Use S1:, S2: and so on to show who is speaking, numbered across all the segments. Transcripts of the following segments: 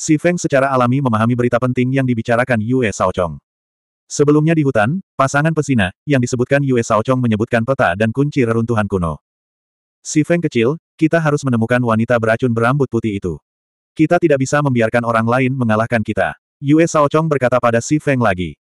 S1: Si Feng secara alami memahami berita penting yang dibicarakan Yue Shaochong. Sebelumnya di hutan, pasangan pesina, yang disebutkan Yue Shaochong menyebutkan peta dan kunci reruntuhan kuno. Si Feng kecil, kita harus menemukan wanita beracun berambut putih itu. Kita tidak bisa membiarkan orang lain mengalahkan kita. Yue Shaochong berkata pada Si Feng lagi.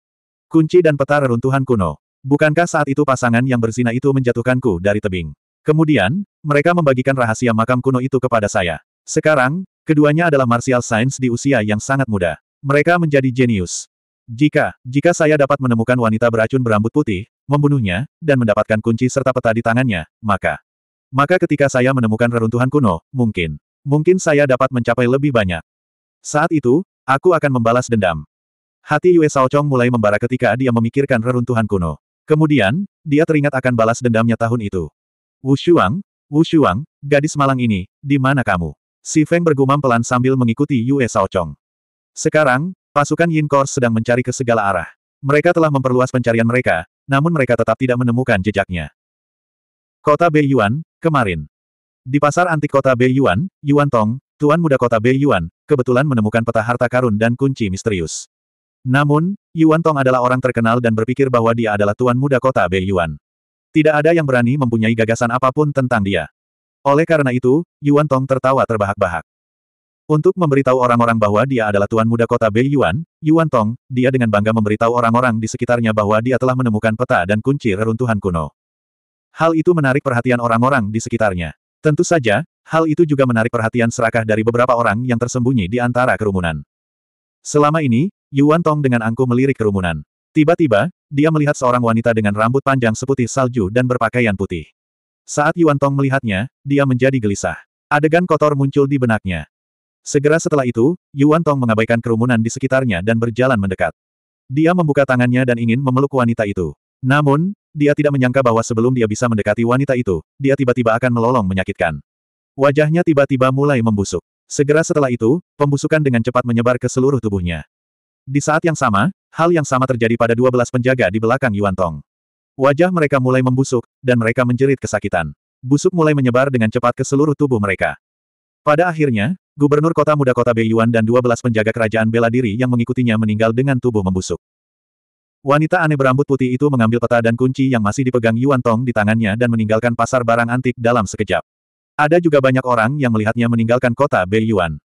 S1: Kunci dan peta reruntuhan kuno. Bukankah saat itu pasangan yang berzina itu menjatuhkanku dari tebing? Kemudian, mereka membagikan rahasia makam kuno itu kepada saya. Sekarang, Keduanya adalah martial science di usia yang sangat muda. Mereka menjadi jenius. Jika, jika saya dapat menemukan wanita beracun berambut putih, membunuhnya, dan mendapatkan kunci serta peta di tangannya, maka... Maka ketika saya menemukan reruntuhan kuno, mungkin, mungkin saya dapat mencapai lebih banyak. Saat itu, aku akan membalas dendam. Hati Yue Shaochong mulai membara ketika dia memikirkan reruntuhan kuno. Kemudian, dia teringat akan balas dendamnya tahun itu. Wu Shuang, Wu Shuang, gadis malang ini, di mana kamu? Si Feng bergumam pelan sambil mengikuti Yue Shaochong. Sekarang, pasukan Yin Kors sedang mencari ke segala arah. Mereka telah memperluas pencarian mereka, namun mereka tetap tidak menemukan jejaknya. Kota Beiyuan, kemarin. Di pasar antik kota Beiyuan, Yuan Tong, Tuan Muda kota Beiyuan, kebetulan menemukan peta harta karun dan kunci misterius. Namun, Yuan Tong adalah orang terkenal dan berpikir bahwa dia adalah Tuan Muda kota Beiyuan. Tidak ada yang berani mempunyai gagasan apa pun tentang dia. Oleh karena itu, Yuan Tong tertawa terbahak-bahak. Untuk memberitahu orang-orang bahwa dia adalah tuan muda kota Bei Yuan, Yuan Tong, dia dengan bangga memberitahu orang-orang di sekitarnya bahwa dia telah menemukan peta dan kunci reruntuhan kuno. Hal itu menarik perhatian orang-orang di sekitarnya. Tentu saja, hal itu juga menarik perhatian serakah dari beberapa orang yang tersembunyi di antara kerumunan. Selama ini, Yuan Tong dengan angkuh melirik kerumunan. Tiba-tiba, dia melihat seorang wanita dengan rambut panjang seputih salju dan berpakaian putih. Saat Yuan Tong melihatnya, dia menjadi gelisah. Adegan kotor muncul di benaknya. Segera setelah itu, Yuan Tong mengabaikan kerumunan di sekitarnya dan berjalan mendekat. Dia membuka tangannya dan ingin memeluk wanita itu. Namun, dia tidak menyangka bahwa sebelum dia bisa mendekati wanita itu, dia tiba-tiba akan melolong menyakitkan. Wajahnya tiba-tiba mulai membusuk. Segera setelah itu, pembusukan dengan cepat menyebar ke seluruh tubuhnya. Di saat yang sama, hal yang sama terjadi pada 12 penjaga di belakang Yuan Tong. Wajah mereka mulai membusuk, dan mereka menjerit kesakitan. Busuk mulai menyebar dengan cepat ke seluruh tubuh mereka. Pada akhirnya, Gubernur Kota Muda Kota Beiyuan dan 12 penjaga kerajaan bela diri yang mengikutinya meninggal dengan tubuh membusuk. Wanita aneh berambut putih itu mengambil peta dan kunci yang masih dipegang Yuan Tong di tangannya dan meninggalkan pasar barang antik dalam sekejap. Ada juga banyak orang yang melihatnya meninggalkan kota Beiyuan.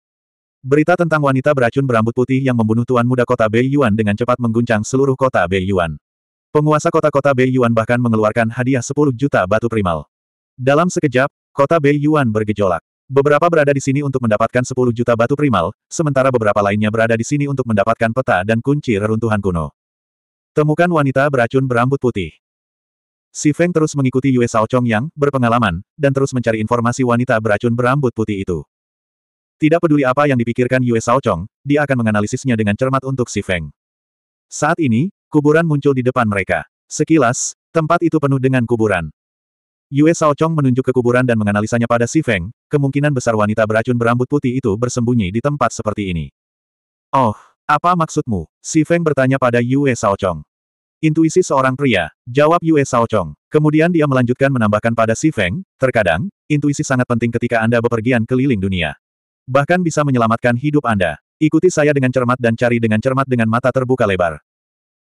S1: Berita tentang wanita beracun berambut putih yang membunuh tuan muda kota Beiyuan dengan cepat mengguncang seluruh kota Beiyuan. Penguasa kota-kota Bei Yuan bahkan mengeluarkan hadiah 10 juta batu primal. Dalam sekejap, kota Bei Yuan bergejolak. Beberapa berada di sini untuk mendapatkan 10 juta batu primal, sementara beberapa lainnya berada di sini untuk mendapatkan peta dan kunci reruntuhan kuno. Temukan wanita beracun berambut putih. Si Feng terus mengikuti Yue Sao Chong yang berpengalaman, dan terus mencari informasi wanita beracun berambut putih itu. Tidak peduli apa yang dipikirkan Yue Sao Chong, dia akan menganalisisnya dengan cermat untuk Si Feng. Saat ini, Kuburan muncul di depan mereka. Sekilas, tempat itu penuh dengan kuburan. Yue Chong menunjuk ke kuburan dan menganalisanya pada Si Feng, kemungkinan besar wanita beracun berambut putih itu bersembunyi di tempat seperti ini. Oh, apa maksudmu? Si Feng bertanya pada Yue Chong. Intuisi seorang pria, jawab Yue Chong. Kemudian dia melanjutkan menambahkan pada Si Feng, terkadang, intuisi sangat penting ketika Anda bepergian keliling dunia. Bahkan bisa menyelamatkan hidup Anda. Ikuti saya dengan cermat dan cari dengan cermat dengan mata terbuka lebar.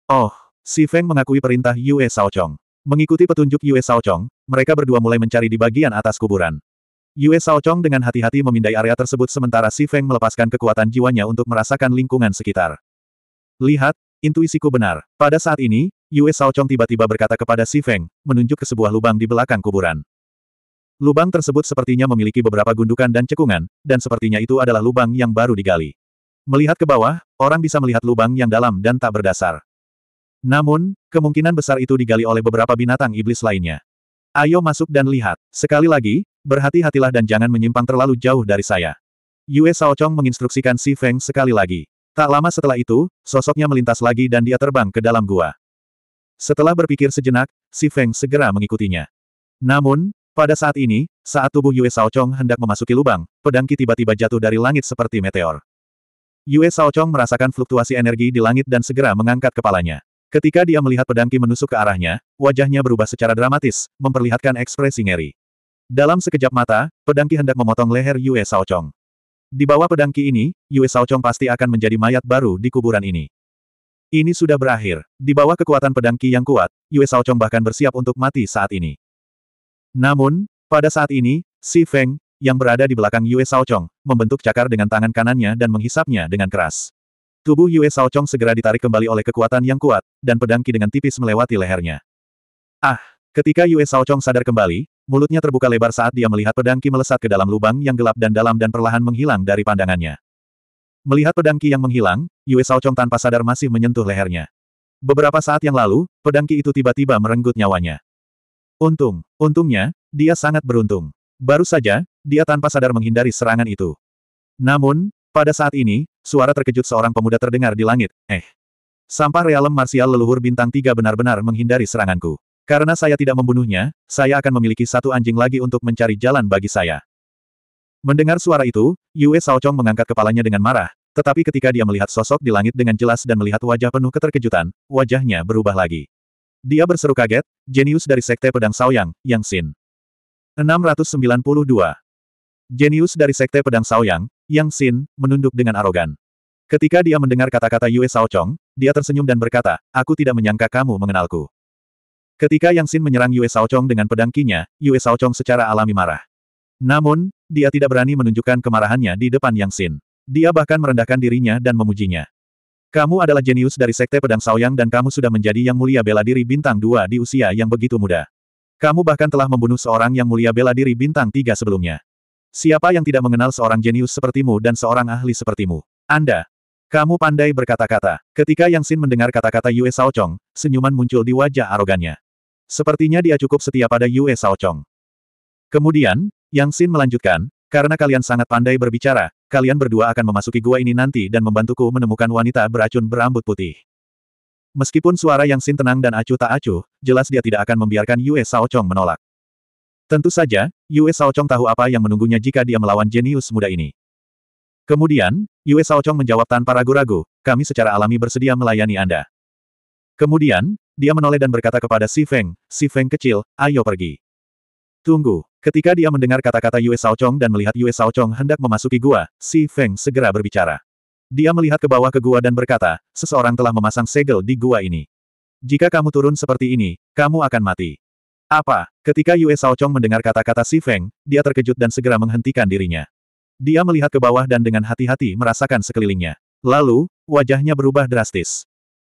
S1: Oh, Si Feng mengakui perintah Yue Shaochong. Mengikuti petunjuk Yue Shaochong, mereka berdua mulai mencari di bagian atas kuburan. Yue Shaochong dengan hati-hati memindai area tersebut sementara Si Feng melepaskan kekuatan jiwanya untuk merasakan lingkungan sekitar. Lihat, intuisiku benar. Pada saat ini, Yue Shaochong tiba-tiba berkata kepada Si Feng, menunjuk ke sebuah lubang di belakang kuburan. Lubang tersebut sepertinya memiliki beberapa gundukan dan cekungan, dan sepertinya itu adalah lubang yang baru digali. Melihat ke bawah, orang bisa melihat lubang yang dalam dan tak berdasar. Namun, kemungkinan besar itu digali oleh beberapa binatang iblis lainnya. Ayo masuk dan lihat. Sekali lagi, berhati-hatilah dan jangan menyimpang terlalu jauh dari saya. Yue Shaochong menginstruksikan Si Feng sekali lagi. Tak lama setelah itu, sosoknya melintas lagi dan dia terbang ke dalam gua. Setelah berpikir sejenak, Si Feng segera mengikutinya. Namun, pada saat ini, saat tubuh Yue Shaochong hendak memasuki lubang, pedang Qi tiba-tiba jatuh dari langit seperti meteor. Yue Shaochong merasakan fluktuasi energi di langit dan segera mengangkat kepalanya. Ketika dia melihat pedangki menusuk ke arahnya, wajahnya berubah secara dramatis, memperlihatkan ekspresi ngeri. Dalam sekejap mata, pedangki hendak memotong leher Yue Shaochong. Di bawah pedang Ki ini, Yue Shaochong pasti akan menjadi mayat baru di kuburan ini. Ini sudah berakhir. Di bawah kekuatan pedang Ki yang kuat, Yue Shaochong bahkan bersiap untuk mati saat ini. Namun, pada saat ini, Si Feng, yang berada di belakang Yue Shaochong, membentuk cakar dengan tangan kanannya dan menghisapnya dengan keras. Tubuh Yue Shaochong segera ditarik kembali oleh kekuatan yang kuat, dan pedang Ki dengan tipis melewati lehernya. Ah! Ketika Yue Shaochong sadar kembali, Mulutnya terbuka lebar saat dia melihat pedang Ki melesat ke dalam lubang yang gelap dan dalam dan perlahan menghilang dari pandangannya. Melihat pedang Ki yang menghilang, Yue Shaochong tanpa sadar masih menyentuh lehernya. Beberapa saat yang lalu, pedang Ki itu tiba-tiba merenggut nyawanya. Untung, untungnya, dia sangat beruntung. Baru saja, dia tanpa sadar menghindari serangan itu. Namun, pada saat ini, suara terkejut seorang pemuda terdengar di langit. Eh, sampah realem marsial leluhur bintang tiga benar-benar menghindari seranganku. Karena saya tidak membunuhnya, saya akan memiliki satu anjing lagi untuk mencari jalan bagi saya. Mendengar suara itu, Yue Shaochong mengangkat kepalanya dengan marah, tetapi ketika dia melihat sosok di langit dengan jelas dan melihat wajah penuh keterkejutan, wajahnya berubah lagi. Dia berseru kaget, jenius dari Sekte Pedang Saoyang, Yang Xin. 692. Jenius dari Sekte Pedang Saoyang, Yang Xin, menunduk dengan arogan. Ketika dia mendengar kata-kata Yue Shaochong, dia tersenyum dan berkata, aku tidak menyangka kamu mengenalku. Ketika Yang Xin menyerang Yue Shaochong dengan pedang kinya, Yue Shaochong secara alami marah. Namun, dia tidak berani menunjukkan kemarahannya di depan Yang Xin. Dia bahkan merendahkan dirinya dan memujinya. Kamu adalah jenius dari Sekte Pedang Saoyang dan kamu sudah menjadi yang mulia bela diri bintang dua di usia yang begitu muda. Kamu bahkan telah membunuh seorang yang mulia bela diri bintang tiga sebelumnya. Siapa yang tidak mengenal seorang jenius sepertimu dan seorang ahli sepertimu? Anda. Kamu pandai berkata-kata. Ketika Yang Xin mendengar kata-kata Yue Shaochong, senyuman muncul di wajah arogannya. Sepertinya dia cukup setia pada Yue Shaochong. Kemudian, Yang Xin melanjutkan, karena kalian sangat pandai berbicara, kalian berdua akan memasuki gua ini nanti dan membantuku menemukan wanita beracun berambut putih. Meskipun suara Yang Xin tenang dan acuh tak acuh, jelas dia tidak akan membiarkan Yue Shaochong menolak. Tentu saja, Yue Shaochong tahu apa yang menunggunya jika dia melawan jenius muda ini. Kemudian, Yue Shaochong menjawab tanpa ragu-ragu, kami secara alami bersedia melayani Anda. Kemudian, dia menoleh dan berkata kepada Si Feng, Si Feng kecil, ayo pergi. Tunggu. Ketika dia mendengar kata-kata Yue Shaochong dan melihat Yue Shaochong hendak memasuki gua, Si Feng segera berbicara. Dia melihat ke bawah ke gua dan berkata, seseorang telah memasang segel di gua ini. Jika kamu turun seperti ini, kamu akan mati. Apa? Ketika Yue Shaochong mendengar kata-kata Si Feng, dia terkejut dan segera menghentikan dirinya. Dia melihat ke bawah dan dengan hati-hati merasakan sekelilingnya. Lalu, wajahnya berubah drastis.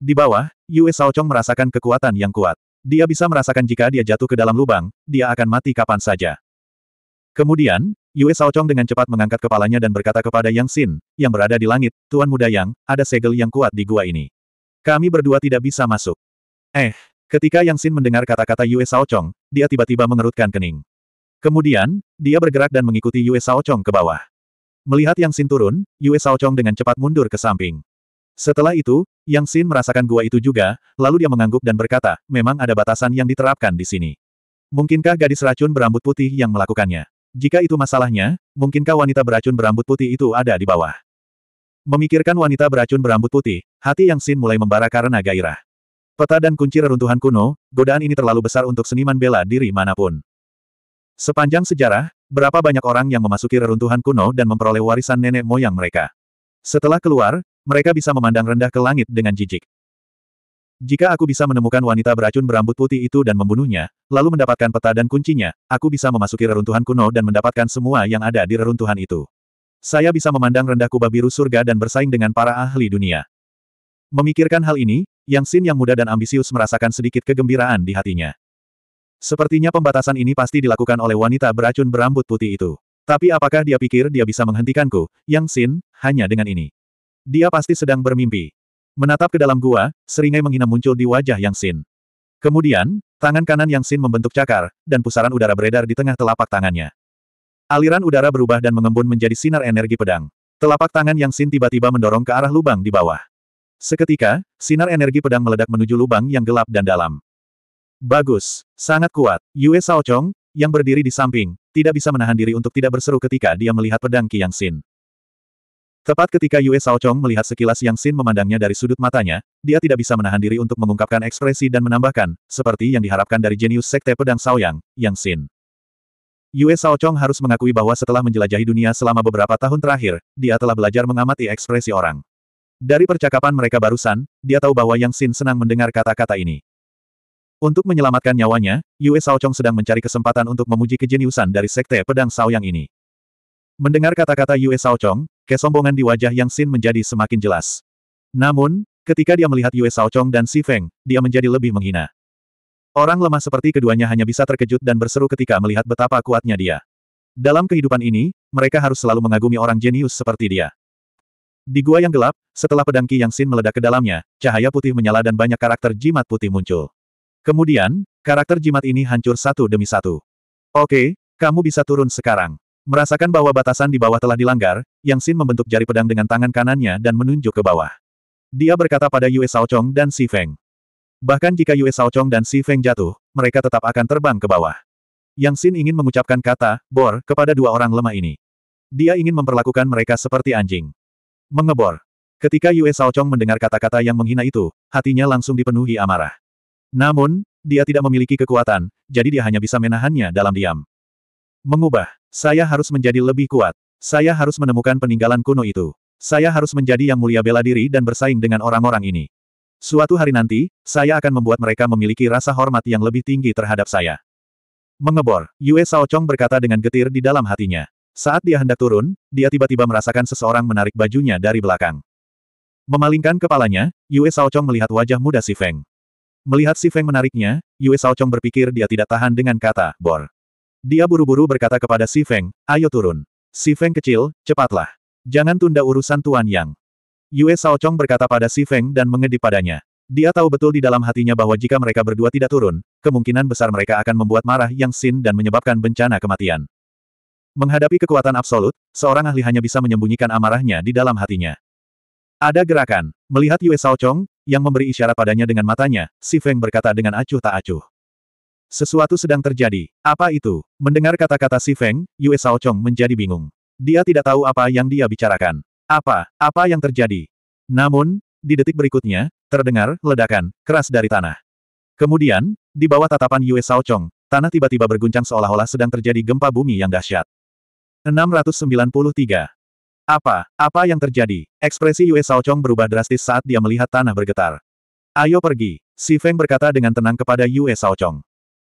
S1: Di bawah, Yue Shaochong merasakan kekuatan yang kuat. Dia bisa merasakan jika dia jatuh ke dalam lubang, dia akan mati kapan saja. Kemudian, Yue Shaochong dengan cepat mengangkat kepalanya dan berkata kepada Yang Xin, yang berada di langit, Tuan Muda Yang, ada segel yang kuat di gua ini. Kami berdua tidak bisa masuk. Eh, ketika Yang Xin mendengar kata-kata Yue Shaochong, dia tiba-tiba mengerutkan kening. Kemudian, dia bergerak dan mengikuti Yue Shaochong ke bawah. Melihat Yang Xin turun, Yue Shaochong dengan cepat mundur ke samping. Setelah itu, Yang Xin merasakan gua itu juga, lalu dia mengangguk dan berkata, memang ada batasan yang diterapkan di sini. Mungkinkah gadis racun berambut putih yang melakukannya? Jika itu masalahnya, mungkinkah wanita beracun berambut putih itu ada di bawah? Memikirkan wanita beracun berambut putih, hati Yang Xin mulai membara karena gairah. Peta dan kunci reruntuhan kuno, godaan ini terlalu besar untuk seniman bela diri mana pun. Sepanjang sejarah, berapa banyak orang yang memasuki reruntuhan kuno dan memperoleh warisan nenek moyang mereka. Setelah keluar, mereka bisa memandang rendah ke langit dengan jijik. Jika aku bisa menemukan wanita beracun berambut putih itu dan membunuhnya, lalu mendapatkan peta dan kuncinya, aku bisa memasuki reruntuhan kuno dan mendapatkan semua yang ada di reruntuhan itu. Saya bisa memandang rendah kubah biru surga dan bersaing dengan para ahli dunia. Memikirkan hal ini, Yang Xin yang muda dan ambisius merasakan sedikit kegembiraan di hatinya. Sepertinya pembatasan ini pasti dilakukan oleh wanita beracun berambut putih itu. Tapi apakah dia pikir dia bisa menghentikanku, Yang Xin, hanya dengan ini? Dia pasti sedang bermimpi. Menatap ke dalam gua, seringai menghina muncul di wajah Yang Xin. Kemudian, tangan kanan Yang Xin membentuk cakar, dan pusaran udara beredar di tengah telapak tangannya. Aliran udara berubah dan mengembun menjadi sinar energi pedang. Telapak tangan Yang Xin tiba-tiba mendorong ke arah lubang di bawah. Seketika, sinar energi pedang meledak menuju lubang yang gelap dan dalam. Bagus, sangat kuat. Yue Shaochong, yang berdiri di samping, tidak bisa menahan diri untuk tidak berseru ketika dia melihat pedang Qi Yang Xin. Tepat ketika Yue Shaochong melihat sekilas Yang Xin memandangnya dari sudut matanya, dia tidak bisa menahan diri untuk mengungkapkan ekspresi dan menambahkan, seperti yang diharapkan dari jenius Sekte Pedang Shaoyang, Yang Xin. Yue Chong harus mengakui bahwa setelah menjelajahi dunia selama beberapa tahun terakhir, dia telah belajar mengamati ekspresi orang. Dari percakapan mereka barusan, dia tahu bahwa Yang Xin senang mendengar kata-kata ini. Untuk menyelamatkan nyawanya, Yue Chong sedang mencari kesempatan untuk memuji kejeniusan dari Sekte Pedang Saoyang ini. Mendengar kata-kata Yue Chong, kesombongan di wajah Yang Xin menjadi semakin jelas. Namun, ketika dia melihat Yue Chong dan Si Feng, dia menjadi lebih menghina. Orang lemah seperti keduanya hanya bisa terkejut dan berseru ketika melihat betapa kuatnya dia. Dalam kehidupan ini, mereka harus selalu mengagumi orang jenius seperti dia. Di gua yang gelap, setelah pedang Qi Yang Xin meledak ke dalamnya, cahaya putih menyala dan banyak karakter jimat putih muncul. Kemudian, karakter jimat ini hancur satu demi satu. Oke, kamu bisa turun sekarang. Merasakan bahwa batasan di bawah telah dilanggar, Yang Xin membentuk jari pedang dengan tangan kanannya dan menunjuk ke bawah. Dia berkata pada Yue Chong dan Si Feng. Bahkan jika Yue Chong dan Si Feng jatuh, mereka tetap akan terbang ke bawah. Yang Xin ingin mengucapkan kata, bor, kepada dua orang lemah ini. Dia ingin memperlakukan mereka seperti anjing. Mengebor. Ketika Yue Chong mendengar kata-kata yang menghina itu, hatinya langsung dipenuhi amarah. Namun, dia tidak memiliki kekuatan, jadi dia hanya bisa menahannya dalam diam. Mengubah. Saya harus menjadi lebih kuat. Saya harus menemukan peninggalan kuno itu. Saya harus menjadi yang mulia bela diri dan bersaing dengan orang-orang ini. Suatu hari nanti, saya akan membuat mereka memiliki rasa hormat yang lebih tinggi terhadap saya. Mengebor, Yue Chong berkata dengan getir di dalam hatinya. Saat dia hendak turun, dia tiba-tiba merasakan seseorang menarik bajunya dari belakang. Memalingkan kepalanya, Yue Chong melihat wajah muda Si Feng. Melihat Si Feng menariknya, Yue Chong berpikir dia tidak tahan dengan kata, bor. Dia buru-buru berkata kepada Si Feng, ayo turun. Si Feng kecil, cepatlah. Jangan tunda urusan Tuan Yang. Yue Chong berkata pada Si Feng dan mengedip padanya. Dia tahu betul di dalam hatinya bahwa jika mereka berdua tidak turun, kemungkinan besar mereka akan membuat marah Yang Xin dan menyebabkan bencana kematian. Menghadapi kekuatan absolut, seorang ahli hanya bisa menyembunyikan amarahnya di dalam hatinya. Ada gerakan. Melihat Yue Chong, yang memberi isyarat padanya dengan matanya, Si Feng berkata dengan acuh tak acuh. Sesuatu sedang terjadi. Apa itu? Mendengar kata-kata Si Feng, Yue Chong menjadi bingung. Dia tidak tahu apa yang dia bicarakan. Apa, apa yang terjadi? Namun, di detik berikutnya, terdengar ledakan keras dari tanah. Kemudian, di bawah tatapan Yue Chong, tanah tiba-tiba berguncang seolah-olah sedang terjadi gempa bumi yang dahsyat. 693. Apa, apa yang terjadi? Ekspresi Yue Chong berubah drastis saat dia melihat tanah bergetar. Ayo pergi, Si Feng berkata dengan tenang kepada Yue Chong.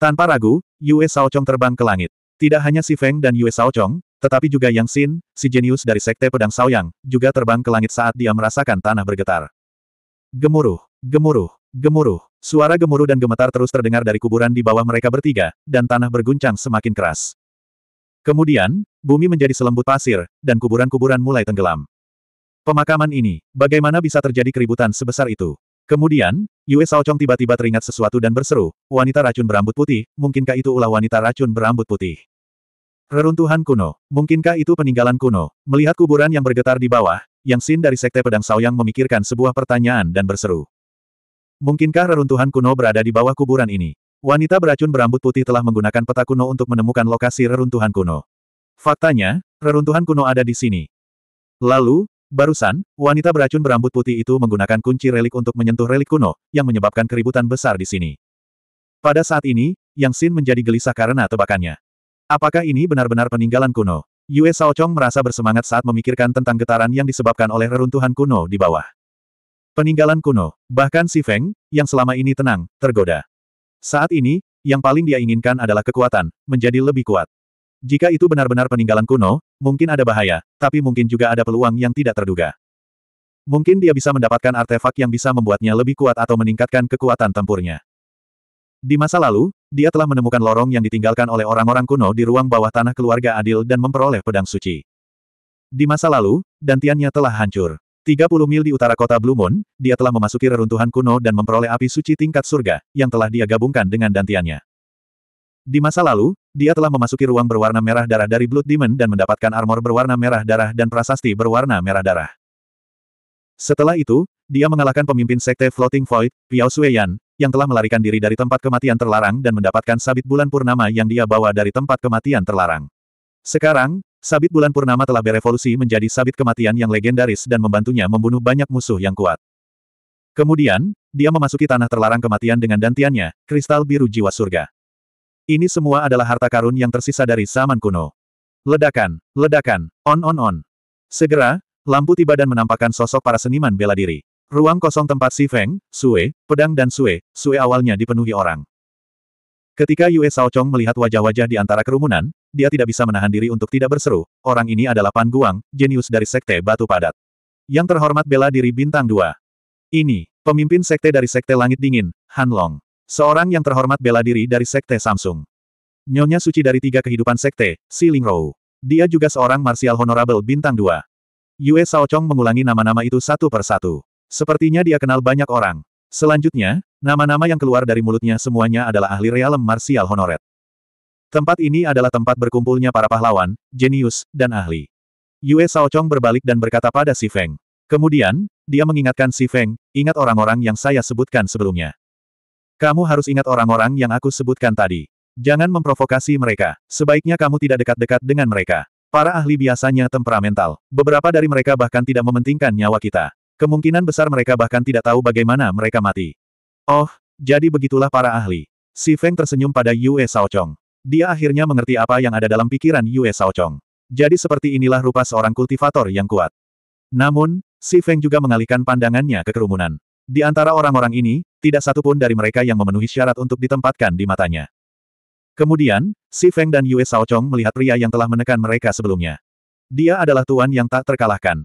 S1: Tanpa ragu, Yue Chong terbang ke langit. Tidak hanya Si Feng dan Yue Chong, tetapi juga Yang Xin, si jenius dari Sekte Pedang Saoyang, juga terbang ke langit saat dia merasakan tanah bergetar. Gemuruh, gemuruh, gemuruh. Suara gemuruh dan gemetar terus terdengar dari kuburan di bawah mereka bertiga, dan tanah berguncang semakin keras. Kemudian, bumi menjadi selembut pasir, dan kuburan-kuburan mulai tenggelam. Pemakaman ini, bagaimana bisa terjadi keributan sebesar itu? Kemudian, Yue Chong tiba-tiba teringat sesuatu dan berseru, wanita racun berambut putih, mungkinkah itu ulah wanita racun berambut putih? Reruntuhan kuno. Mungkinkah itu peninggalan kuno? Melihat kuburan yang bergetar di bawah, Yang Sin dari Sekte Pedang Saoyang memikirkan sebuah pertanyaan dan berseru. Mungkinkah reruntuhan kuno berada di bawah kuburan ini? Wanita beracun berambut putih telah menggunakan peta kuno untuk menemukan lokasi reruntuhan kuno. Faktanya, reruntuhan kuno ada di sini. Lalu, barusan, wanita beracun berambut putih itu menggunakan kunci relik untuk menyentuh relik kuno, yang menyebabkan keributan besar di sini. Pada saat ini, Yang Sin menjadi gelisah karena tebakannya. Apakah ini benar-benar peninggalan kuno? Yue Chong merasa bersemangat saat memikirkan tentang getaran yang disebabkan oleh reruntuhan kuno di bawah. Peninggalan kuno, bahkan Si Feng, yang selama ini tenang, tergoda. Saat ini, yang paling dia inginkan adalah kekuatan, menjadi lebih kuat. Jika itu benar-benar peninggalan kuno, mungkin ada bahaya, tapi mungkin juga ada peluang yang tidak terduga. Mungkin dia bisa mendapatkan artefak yang bisa membuatnya lebih kuat atau meningkatkan kekuatan tempurnya. Di masa lalu, dia telah menemukan lorong yang ditinggalkan oleh orang-orang kuno di ruang bawah tanah keluarga adil dan memperoleh pedang suci. Di masa lalu, dantiannya telah hancur. 30 mil di utara kota Blue Moon, dia telah memasuki reruntuhan kuno dan memperoleh api suci tingkat surga, yang telah dia gabungkan dengan dantiannya. Di masa lalu, dia telah memasuki ruang berwarna merah darah dari Blood Demon dan mendapatkan armor berwarna merah darah dan prasasti berwarna merah darah. Setelah itu, dia mengalahkan pemimpin sekte Floating Void, Piao Sueyan, yang telah melarikan diri dari tempat kematian terlarang dan mendapatkan sabit bulan purnama yang dia bawa dari tempat kematian terlarang. Sekarang, sabit bulan purnama telah berevolusi menjadi sabit kematian yang legendaris dan membantunya membunuh banyak musuh yang kuat. Kemudian, dia memasuki tanah terlarang kematian dengan dantiannya, kristal biru jiwa surga. Ini semua adalah harta karun yang tersisa dari zaman kuno. Ledakan, ledakan, on on on. Segera, lampu tiba dan menampakkan sosok para seniman bela diri. Ruang kosong tempat Si Feng, Sue, Pedang dan Sue, Sue awalnya dipenuhi orang. Ketika Yue Chong melihat wajah-wajah di antara kerumunan, dia tidak bisa menahan diri untuk tidak berseru, orang ini adalah Pan Guang, jenius dari Sekte Batu Padat. Yang terhormat bela diri bintang 2. Ini, pemimpin Sekte dari Sekte Langit Dingin, Han Long. Seorang yang terhormat bela diri dari Sekte Samsung. Nyonya suci dari tiga kehidupan sekte, Si Ling Rou. Dia juga seorang martial honorable bintang 2. Yue Chong mengulangi nama-nama itu satu per satu. Sepertinya dia kenal banyak orang. Selanjutnya, nama-nama yang keluar dari mulutnya semuanya adalah ahli realem martial honoret. Tempat ini adalah tempat berkumpulnya para pahlawan, jenius, dan ahli. Yue Chong berbalik dan berkata pada Si Feng. Kemudian, dia mengingatkan Si Feng, ingat orang-orang yang saya sebutkan sebelumnya. Kamu harus ingat orang-orang yang aku sebutkan tadi. Jangan memprovokasi mereka. Sebaiknya kamu tidak dekat-dekat dengan mereka. Para ahli biasanya temperamental. Beberapa dari mereka bahkan tidak mementingkan nyawa kita. Kemungkinan besar mereka bahkan tidak tahu bagaimana mereka mati. Oh, jadi begitulah para ahli. Si Feng tersenyum pada Yue Shaochong. Dia akhirnya mengerti apa yang ada dalam pikiran Yue Shaochong. Jadi seperti inilah rupa seorang kultivator yang kuat. Namun, Si Feng juga mengalihkan pandangannya ke kerumunan. Di antara orang-orang ini, tidak satu pun dari mereka yang memenuhi syarat untuk ditempatkan di matanya. Kemudian, Si Feng dan Yue Chong melihat pria yang telah menekan mereka sebelumnya. Dia adalah tuan yang tak terkalahkan.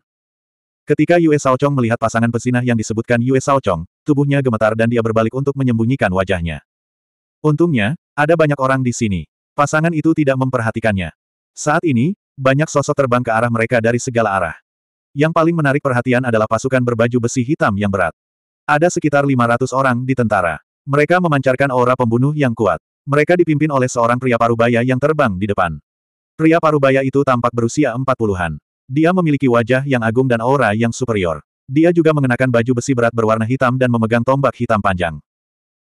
S1: Ketika Yue Chong melihat pasangan pesinah yang disebutkan Yue Chong, tubuhnya gemetar dan dia berbalik untuk menyembunyikan wajahnya. Untungnya, ada banyak orang di sini. Pasangan itu tidak memperhatikannya. Saat ini, banyak sosok terbang ke arah mereka dari segala arah. Yang paling menarik perhatian adalah pasukan berbaju besi hitam yang berat. Ada sekitar 500 orang di tentara. Mereka memancarkan aura pembunuh yang kuat. Mereka dipimpin oleh seorang pria parubaya yang terbang di depan. Pria parubaya itu tampak berusia empat puluhan. Dia memiliki wajah yang agung dan aura yang superior. Dia juga mengenakan baju besi berat berwarna hitam dan memegang tombak hitam panjang.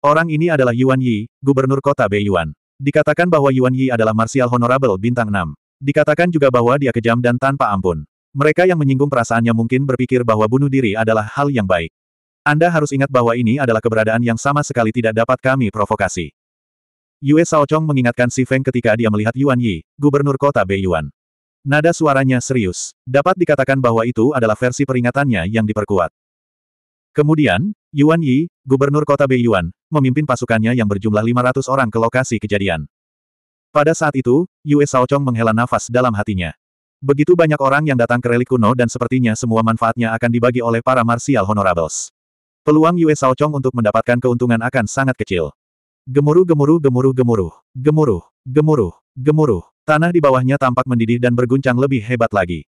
S1: Orang ini adalah Yuan Yi, gubernur kota Beiyuan. Dikatakan bahwa Yuan Yi adalah martial honorable bintang 6. Dikatakan juga bahwa dia kejam dan tanpa ampun. Mereka yang menyinggung perasaannya mungkin berpikir bahwa bunuh diri adalah hal yang baik. Anda harus ingat bahwa ini adalah keberadaan yang sama sekali tidak dapat kami provokasi. Yue Shaochong mengingatkan Si Feng ketika dia melihat Yuan Yi, gubernur kota Beiyuan. Nada suaranya serius. Dapat dikatakan bahwa itu adalah versi peringatannya yang diperkuat. Kemudian, Yuan Yi, gubernur kota Beiyuan, memimpin pasukannya yang berjumlah 500 orang ke lokasi kejadian. Pada saat itu, Yue Shaochong menghela nafas dalam hatinya. Begitu banyak orang yang datang ke relik kuno dan sepertinya semua manfaatnya akan dibagi oleh para martial honorables. Peluang Yue Shaochong untuk mendapatkan keuntungan akan sangat kecil. Gemuruh gemuruh gemuruh gemuruh, gemuruh, gemuruh, gemuruh. Tanah di bawahnya tampak mendidih dan berguncang lebih hebat lagi.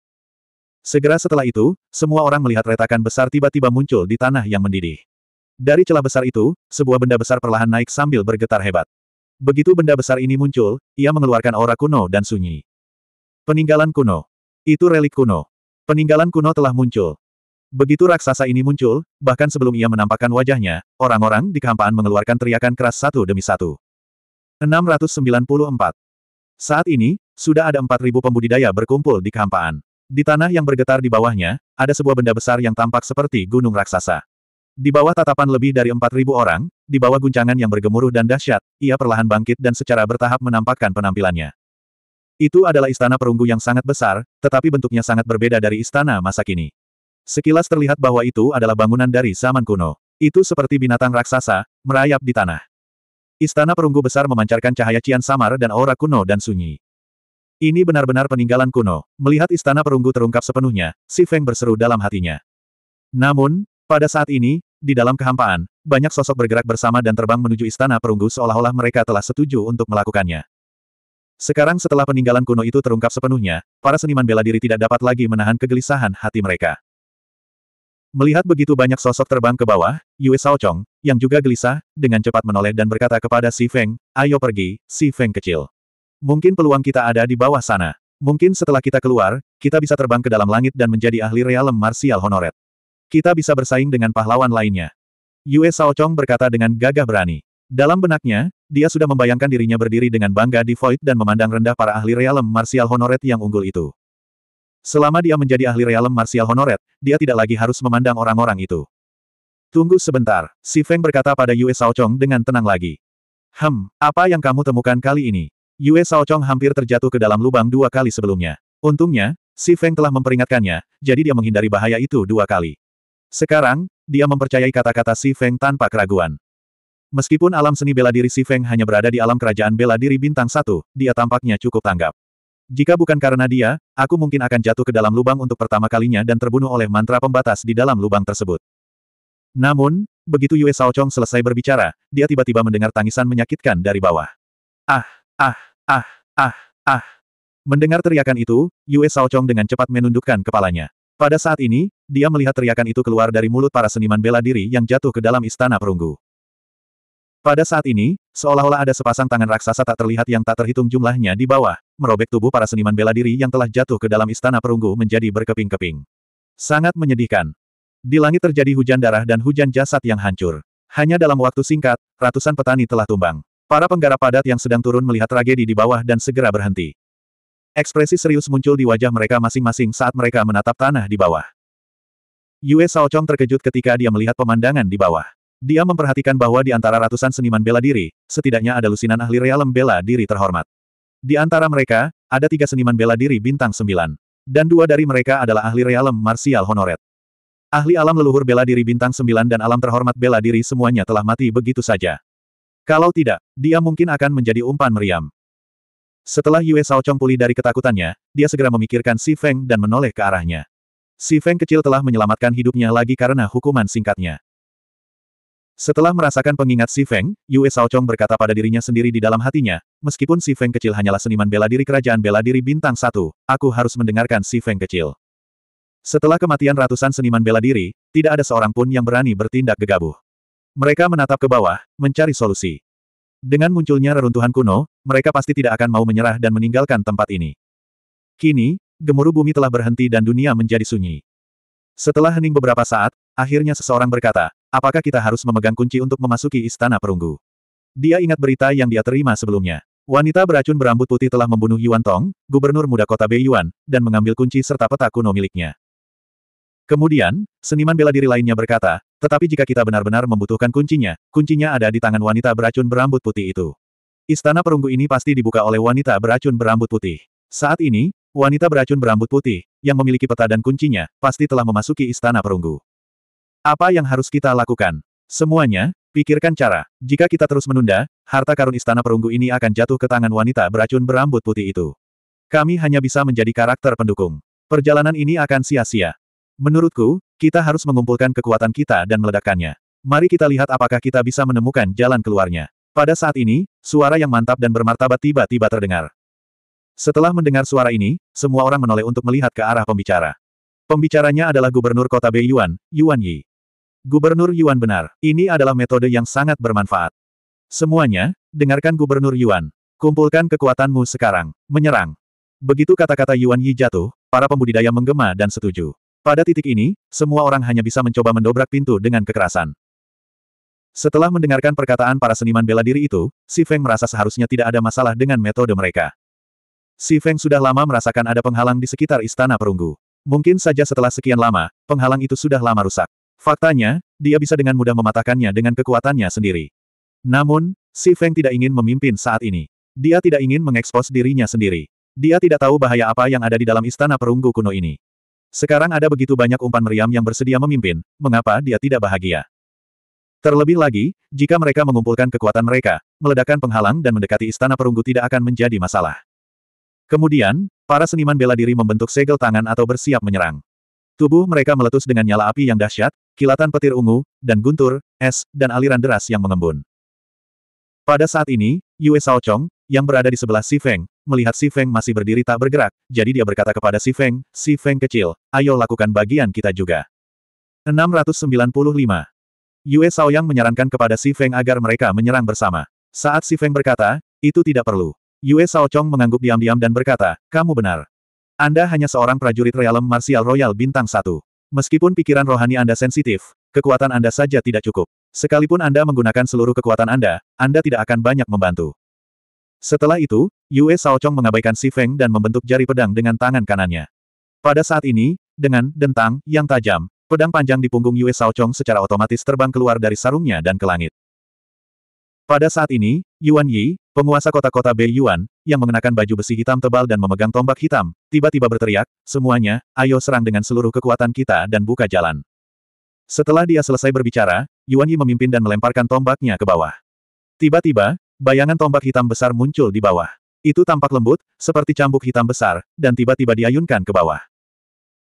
S1: Segera setelah itu, semua orang melihat retakan besar tiba-tiba muncul di tanah yang mendidih. Dari celah besar itu, sebuah benda besar perlahan naik sambil bergetar hebat. Begitu benda besar ini muncul, ia mengeluarkan aura kuno dan sunyi. Peninggalan kuno. Itu relik kuno. Peninggalan kuno telah muncul. Begitu raksasa ini muncul, bahkan sebelum ia menampakkan wajahnya, orang-orang di kehampaan mengeluarkan teriakan keras satu demi satu. 694. Saat ini, sudah ada 4.000 pembudidaya berkumpul di kehampaan. Di tanah yang bergetar di bawahnya, ada sebuah benda besar yang tampak seperti gunung raksasa. Di bawah tatapan lebih dari 4.000 orang, di bawah guncangan yang bergemuruh dan dahsyat, ia perlahan bangkit dan secara bertahap menampakkan penampilannya. Itu adalah istana perunggu yang sangat besar, tetapi bentuknya sangat berbeda dari istana masa kini. Sekilas terlihat bahwa itu adalah bangunan dari zaman kuno. Itu seperti binatang raksasa, merayap di tanah. Istana perunggu besar memancarkan cahaya cian samar dan aura kuno dan sunyi. Ini benar-benar peninggalan kuno. Melihat istana perunggu terungkap sepenuhnya, Si Feng berseru dalam hatinya. Namun, pada saat ini, di dalam kehampaan, banyak sosok bergerak bersama dan terbang menuju istana perunggu seolah-olah mereka telah setuju untuk melakukannya. Sekarang setelah peninggalan kuno itu terungkap sepenuhnya, para seniman bela diri tidak dapat lagi menahan kegelisahan hati mereka. Melihat begitu banyak sosok terbang ke bawah, Yue Shaochong, yang juga gelisah, dengan cepat menoleh dan berkata kepada Si Feng, ayo pergi, Si Feng kecil. Mungkin peluang kita ada di bawah sana. Mungkin setelah kita keluar, kita bisa terbang ke dalam langit dan menjadi ahli realem martial honoret. Kita bisa bersaing dengan pahlawan lainnya. Yue Shaochong berkata dengan gagah berani. Dalam benaknya, dia sudah membayangkan dirinya berdiri dengan bangga di Void dan memandang rendah para ahli realem martial honoret yang unggul itu. Selama dia menjadi ahli realem martial honoret, dia tidak lagi harus memandang orang-orang itu. Tunggu sebentar, Si Feng berkata pada Yue Shaochong dengan tenang lagi. Hmm, apa yang kamu temukan kali ini? Yue Shaochong hampir terjatuh ke dalam lubang dua kali sebelumnya. Untungnya, Si Feng telah memperingatkannya, jadi dia menghindari bahaya itu dua kali. Sekarang, dia mempercayai kata-kata Si Feng tanpa keraguan. Meskipun alam seni bela diri Si Feng hanya berada di alam kerajaan bela diri bintang satu, dia tampaknya cukup tanggap. Jika bukan karena dia, aku mungkin akan jatuh ke dalam lubang untuk pertama kalinya dan terbunuh oleh mantra pembatas di dalam lubang tersebut. Namun, begitu Yue Shaochong selesai berbicara, dia tiba-tiba mendengar tangisan menyakitkan dari bawah. Ah, ah, ah, ah, ah. Mendengar teriakan itu, Yue Shaochong dengan cepat menundukkan kepalanya. Pada saat ini, dia melihat teriakan itu keluar dari mulut para seniman bela diri yang jatuh ke dalam istana perunggu. Pada saat ini, seolah-olah ada sepasang tangan raksasa tak terlihat yang tak terhitung jumlahnya di bawah, merobek tubuh para seniman bela diri yang telah jatuh ke dalam istana perunggu menjadi berkeping-keping. Sangat menyedihkan. Di langit terjadi hujan darah dan hujan jasad yang hancur. Hanya dalam waktu singkat, ratusan petani telah tumbang. Para penggarap padat yang sedang turun melihat tragedi di bawah dan segera berhenti. Ekspresi serius muncul di wajah mereka masing-masing saat mereka menatap tanah di bawah. Yue Shaochong terkejut ketika dia melihat pemandangan di bawah. Dia memperhatikan bahwa di antara ratusan seniman bela diri, setidaknya ada lusinan ahli realem bela diri terhormat. Di antara mereka, ada tiga seniman bela diri bintang sembilan. Dan dua dari mereka adalah ahli realem martial honoret. Ahli alam leluhur bela diri bintang sembilan dan alam terhormat bela diri semuanya telah mati begitu saja. Kalau tidak, dia mungkin akan menjadi umpan meriam. Setelah Yue Shaochong pulih dari ketakutannya, dia segera memikirkan Si Feng dan menoleh ke arahnya. Si Feng kecil telah menyelamatkan hidupnya lagi karena hukuman singkatnya. Setelah merasakan pengingat Si Feng, Yue Shaochong berkata pada dirinya sendiri di dalam hatinya, meskipun Si Feng kecil hanyalah seniman bela diri kerajaan bela diri bintang satu, aku harus mendengarkan Si Feng kecil. Setelah kematian ratusan seniman bela diri, tidak ada seorang pun yang berani bertindak gegabah. Mereka menatap ke bawah, mencari solusi. Dengan munculnya reruntuhan kuno, mereka pasti tidak akan mau menyerah dan meninggalkan tempat ini. Kini, gemuruh bumi telah berhenti dan dunia menjadi sunyi. Setelah hening beberapa saat, akhirnya seseorang berkata, apakah kita harus memegang kunci untuk memasuki istana perunggu? Dia ingat berita yang dia terima sebelumnya. Wanita beracun berambut putih telah membunuh Yuan Tong, gubernur muda kota Beiyuan, dan mengambil kunci serta peta kuno miliknya. Kemudian, seniman bela diri lainnya berkata, tetapi jika kita benar-benar membutuhkan kuncinya, kuncinya ada di tangan wanita beracun berambut putih itu. Istana perunggu ini pasti dibuka oleh wanita beracun berambut putih. Saat ini, wanita beracun berambut putih, yang memiliki peta dan kuncinya, pasti telah memasuki istana perunggu. Apa yang harus kita lakukan? Semuanya, pikirkan cara. Jika kita terus menunda, harta karun istana perunggu ini akan jatuh ke tangan wanita beracun berambut putih itu. Kami hanya bisa menjadi karakter pendukung. Perjalanan ini akan sia-sia. Menurutku, kita harus mengumpulkan kekuatan kita dan meledakkannya. Mari kita lihat apakah kita bisa menemukan jalan keluarnya. Pada saat ini, suara yang mantap dan bermartabat tiba-tiba terdengar. Setelah mendengar suara ini, semua orang menoleh untuk melihat ke arah pembicara. Pembicaranya adalah Gubernur Kota Beiyuan, Yuan Yi. Gubernur Yuan benar, ini adalah metode yang sangat bermanfaat. Semuanya, dengarkan Gubernur Yuan. Kumpulkan kekuatanmu sekarang. Menyerang. Begitu kata-kata Yuan Yi jatuh, para pembudidaya menggema dan setuju. Pada titik ini, semua orang hanya bisa mencoba mendobrak pintu dengan kekerasan. Setelah mendengarkan perkataan para seniman bela diri itu, Si Feng merasa seharusnya tidak ada masalah dengan metode mereka. Si Feng sudah lama merasakan ada penghalang di sekitar istana perunggu. Mungkin saja setelah sekian lama, penghalang itu sudah lama rusak. Faktanya, dia bisa dengan mudah mematahkannya dengan kekuatannya sendiri. Namun, Si Feng tidak ingin memimpin saat ini. Dia tidak ingin mengekspos dirinya sendiri. Dia tidak tahu bahaya apa yang ada di dalam istana perunggu kuno ini. Sekarang ada begitu banyak umpan meriam yang bersedia memimpin, mengapa dia tidak bahagia? Terlebih lagi, jika mereka mengumpulkan kekuatan mereka, meledakkan penghalang dan mendekati istana perunggu tidak akan menjadi masalah. Kemudian, para seniman bela diri membentuk segel tangan atau bersiap menyerang. Tubuh mereka meletus dengan nyala api yang dahsyat, kilatan petir ungu, dan guntur, es, dan aliran deras yang mengembun. Pada saat ini, Yue Shaochong, yang berada di sebelah Si Feng, melihat Si Feng masih berdiri tak bergerak, jadi dia berkata kepada Si Feng, Si Feng kecil, ayo lakukan bagian kita juga. 695. Yue Shaoyang menyarankan kepada Si Feng agar mereka menyerang bersama. Saat Si Feng berkata, itu tidak perlu. Yue Shaochong mengangguk diam-diam dan berkata, kamu benar. Anda hanya seorang prajurit realem martial royal bintang satu. Meskipun pikiran rohani Anda sensitif, kekuatan Anda saja tidak cukup. Sekalipun Anda menggunakan seluruh kekuatan Anda, Anda tidak akan banyak membantu. Setelah itu, Yue Shaochong mengabaikan Si Feng dan membentuk jari pedang dengan tangan kanannya. Pada saat ini, dengan dentang yang tajam, pedang panjang di punggung Yue Shaochong secara otomatis terbang keluar dari sarungnya dan ke langit. Pada saat ini, Yuan Yi, penguasa kota-kota Bei Yuan, yang mengenakan baju besi hitam tebal dan memegang tombak hitam, tiba-tiba berteriak, semuanya, ayo serang dengan seluruh kekuatan kita dan buka jalan. Setelah dia selesai berbicara, Yuan Yi memimpin dan melemparkan tombaknya ke bawah. Tiba-tiba, bayangan tombak hitam besar muncul di bawah. Itu tampak lembut, seperti cambuk hitam besar, dan tiba-tiba diayunkan ke bawah.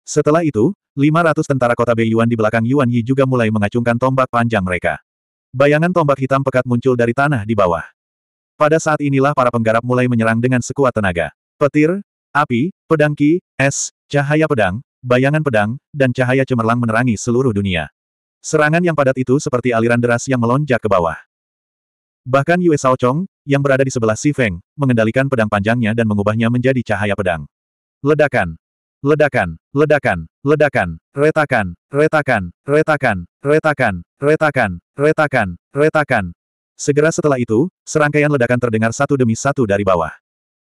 S1: Setelah itu, 500 tentara kota Bei Yuan di belakang Yuan Yi juga mulai mengacungkan tombak panjang mereka. Bayangan tombak hitam pekat muncul dari tanah di bawah. Pada saat inilah para penggarap mulai menyerang dengan sekuat tenaga. Petir, api, pedang ki, es, cahaya pedang, bayangan pedang, dan cahaya cemerlang menerangi seluruh dunia. Serangan yang padat itu seperti aliran deras yang melonjak ke bawah. Bahkan Yue Sao Chong, yang berada di sebelah Si Feng, mengendalikan pedang panjangnya dan mengubahnya menjadi cahaya pedang. Ledakan! Ledakan, ledakan, ledakan, retakan, retakan, retakan, retakan, retakan, retakan, retakan. Segera setelah itu, serangkaian ledakan terdengar satu demi satu dari bawah.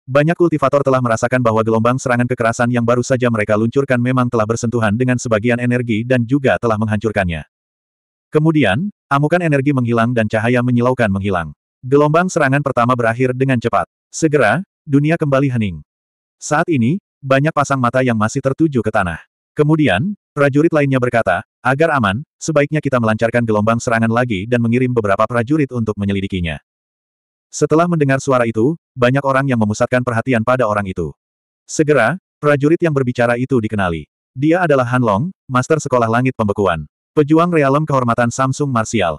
S1: Banyak kultivator telah merasakan bahwa gelombang serangan kekerasan yang baru saja mereka luncurkan memang telah bersentuhan dengan sebagian energi dan juga telah menghancurkannya. Kemudian, amukan energi menghilang dan cahaya menyilaukan menghilang. Gelombang serangan pertama berakhir dengan cepat. Segera, dunia kembali hening. Saat ini, banyak pasang mata yang masih tertuju ke tanah. Kemudian, prajurit lainnya berkata, agar aman, sebaiknya kita melancarkan gelombang serangan lagi dan mengirim beberapa prajurit untuk menyelidikinya. Setelah mendengar suara itu, banyak orang yang memusatkan perhatian pada orang itu. Segera, prajurit yang berbicara itu dikenali. Dia adalah Han Long, Master Sekolah Langit Pembekuan. Pejuang realem kehormatan Samsung Martial.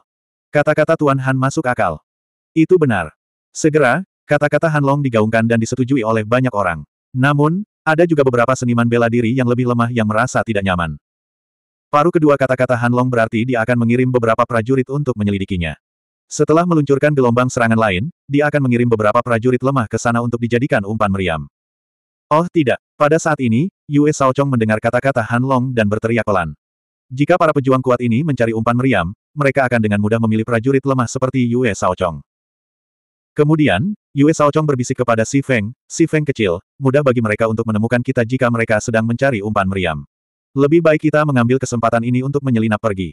S1: Kata-kata Tuan Han masuk akal. Itu benar. Segera, kata-kata Han Long digaungkan dan disetujui oleh banyak orang. Namun, ada juga beberapa seniman bela diri yang lebih lemah yang merasa tidak nyaman. Paruh kedua kata-kata Han Long berarti dia akan mengirim beberapa prajurit untuk menyelidikinya. Setelah meluncurkan gelombang serangan lain, dia akan mengirim beberapa prajurit lemah ke sana untuk dijadikan umpan meriam. Oh tidak, pada saat ini, Yue Chong mendengar kata-kata Han Long dan berteriak pelan. Jika para pejuang kuat ini mencari umpan meriam, mereka akan dengan mudah memilih prajurit lemah seperti Yue Chong. Kemudian, Yue Chong berbisik kepada Si Feng, Si Feng kecil, mudah bagi mereka untuk menemukan kita jika mereka sedang mencari umpan meriam. Lebih baik kita mengambil kesempatan ini untuk menyelinap pergi.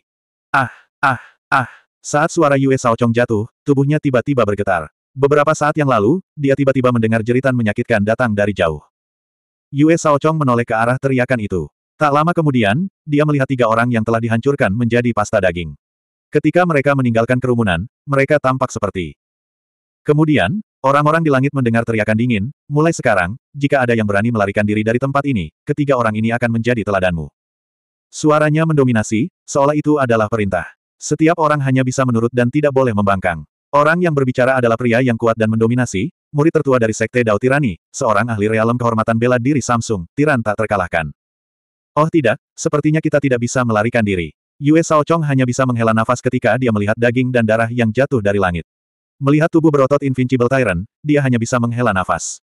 S1: Ah, ah, ah. Saat suara Yue Chong jatuh, tubuhnya tiba-tiba bergetar. Beberapa saat yang lalu, dia tiba-tiba mendengar jeritan menyakitkan datang dari jauh. Yue Chong menoleh ke arah teriakan itu. Tak lama kemudian, dia melihat tiga orang yang telah dihancurkan menjadi pasta daging. Ketika mereka meninggalkan kerumunan, mereka tampak seperti Kemudian, orang-orang di langit mendengar teriakan dingin, mulai sekarang, jika ada yang berani melarikan diri dari tempat ini, ketiga orang ini akan menjadi teladanmu. Suaranya mendominasi, seolah itu adalah perintah. Setiap orang hanya bisa menurut dan tidak boleh membangkang. Orang yang berbicara adalah pria yang kuat dan mendominasi, murid tertua dari Sekte Dao Tirani, seorang ahli realem kehormatan bela diri Samsung, tiran tak terkalahkan. Oh tidak, sepertinya kita tidak bisa melarikan diri. Yue Sao Chong hanya bisa menghela nafas ketika dia melihat daging dan darah yang jatuh dari langit. Melihat tubuh berotot Invincible Tyrant, dia hanya bisa menghela nafas.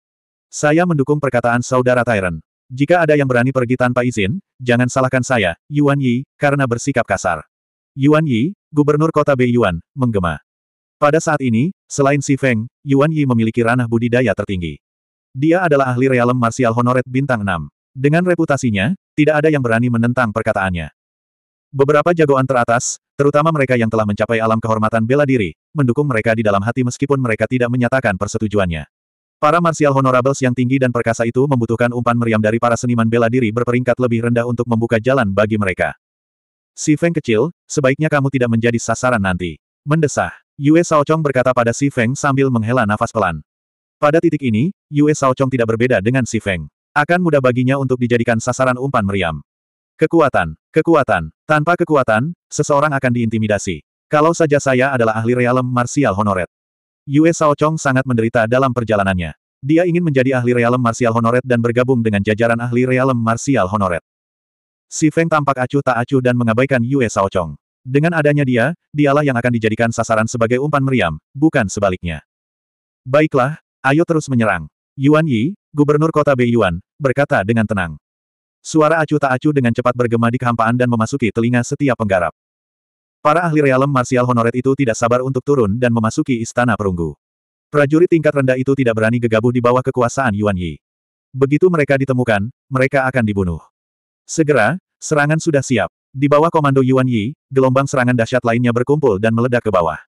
S1: Saya mendukung perkataan saudara Tyrant. Jika ada yang berani pergi tanpa izin, jangan salahkan saya, Yuan Yi, karena bersikap kasar. Yuan Yi, gubernur kota Bei Yuan, menggema. Pada saat ini, selain Si Feng, Yuan Yi memiliki ranah budidaya tertinggi. Dia adalah ahli realem martial honoret bintang 6. Dengan reputasinya, tidak ada yang berani menentang perkataannya. Beberapa jagoan teratas, terutama mereka yang telah mencapai alam kehormatan bela diri, mendukung mereka di dalam hati meskipun mereka tidak menyatakan persetujuannya. Para martial honorables yang tinggi dan perkasa itu membutuhkan umpan meriam dari para seniman bela diri berperingkat lebih rendah untuk membuka jalan bagi mereka. Si Feng kecil, sebaiknya kamu tidak menjadi sasaran nanti. Mendesah. Yue Chong berkata pada Si Feng sambil menghela nafas pelan. Pada titik ini, Yue Chong tidak berbeda dengan Si Feng. Akan mudah baginya untuk dijadikan sasaran umpan meriam. Kekuatan, kekuatan. Tanpa kekuatan, seseorang akan diintimidasi. Kalau saja saya adalah ahli realem martial honoret. Yue Sao Chong sangat menderita dalam perjalanannya. Dia ingin menjadi ahli realem martial honoret dan bergabung dengan jajaran ahli realem martial honoret. Si Feng tampak acuh tak acuh dan mengabaikan Yue Sao Chong. Dengan adanya dia, dialah yang akan dijadikan sasaran sebagai umpan meriam, bukan sebaliknya. Baiklah, ayo terus menyerang. Yuan Yi, gubernur kota Bei Yuan, berkata dengan tenang. Suara acuh tak acuh dengan cepat bergema di kehampaan dan memasuki telinga setiap penggarap. Para ahli realem martial honoret itu tidak sabar untuk turun dan memasuki istana perunggu. Prajurit tingkat rendah itu tidak berani gegabah di bawah kekuasaan Yuan Yi. Begitu mereka ditemukan, mereka akan dibunuh. Segera, serangan sudah siap. Di bawah komando Yuan Yi, gelombang serangan dahsyat lainnya berkumpul dan meledak ke bawah.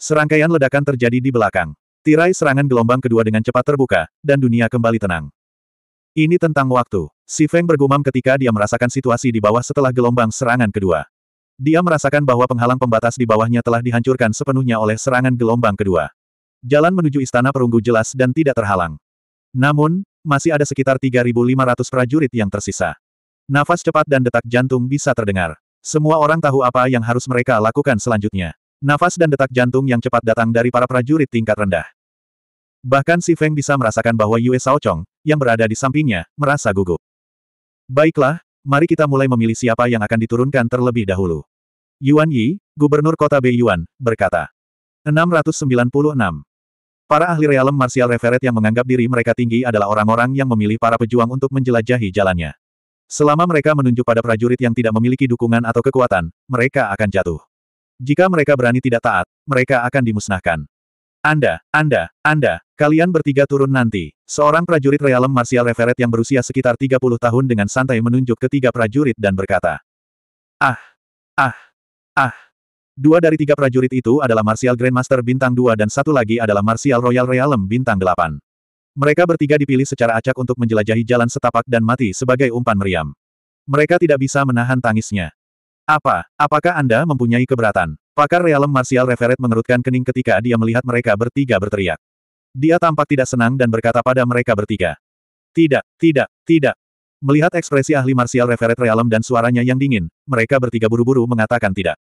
S1: Serangkaian ledakan terjadi di belakang. Tirai serangan gelombang kedua dengan cepat terbuka, dan dunia kembali tenang. Ini tentang waktu. Si Feng bergumam ketika dia merasakan situasi di bawah setelah gelombang serangan kedua. Dia merasakan bahwa penghalang pembatas di bawahnya telah dihancurkan sepenuhnya oleh serangan gelombang kedua. Jalan menuju istana perunggu jelas dan tidak terhalang. Namun, masih ada sekitar 3.500 prajurit yang tersisa. Nafas cepat dan detak jantung bisa terdengar. Semua orang tahu apa yang harus mereka lakukan selanjutnya. Nafas dan detak jantung yang cepat datang dari para prajurit tingkat rendah. Bahkan si Feng bisa merasakan bahwa Yue Chong, yang berada di sampingnya, merasa gugup. Baiklah, mari kita mulai memilih siapa yang akan diturunkan terlebih dahulu. Yuan Yi, Gubernur Kota Beiyuan, berkata. 696. Para ahli realem martial reveret yang menganggap diri mereka tinggi adalah orang-orang yang memilih para pejuang untuk menjelajahi jalannya. Selama mereka menunjuk pada prajurit yang tidak memiliki dukungan atau kekuatan, mereka akan jatuh. Jika mereka berani tidak taat, mereka akan dimusnahkan. Anda, Anda, Anda, kalian bertiga turun nanti. Seorang prajurit realem martial reveret yang berusia sekitar 30 tahun dengan santai menunjuk ketiga prajurit dan berkata. Ah, ah, ah. Dua dari tiga prajurit itu adalah Martial Grandmaster Bintang 2 dan satu lagi adalah Martial Royal Realem Bintang 8. Mereka bertiga dipilih secara acak untuk menjelajahi jalan setapak dan mati sebagai umpan meriam. Mereka tidak bisa menahan tangisnya. Apa, apakah Anda mempunyai keberatan? Pakar realem martial Reveret mengerutkan kening ketika dia melihat mereka bertiga berteriak. Dia tampak tidak senang dan berkata pada mereka bertiga. Tidak, tidak, tidak. Melihat ekspresi ahli martial Reveret realem dan suaranya yang dingin, mereka bertiga buru-buru mengatakan tidak.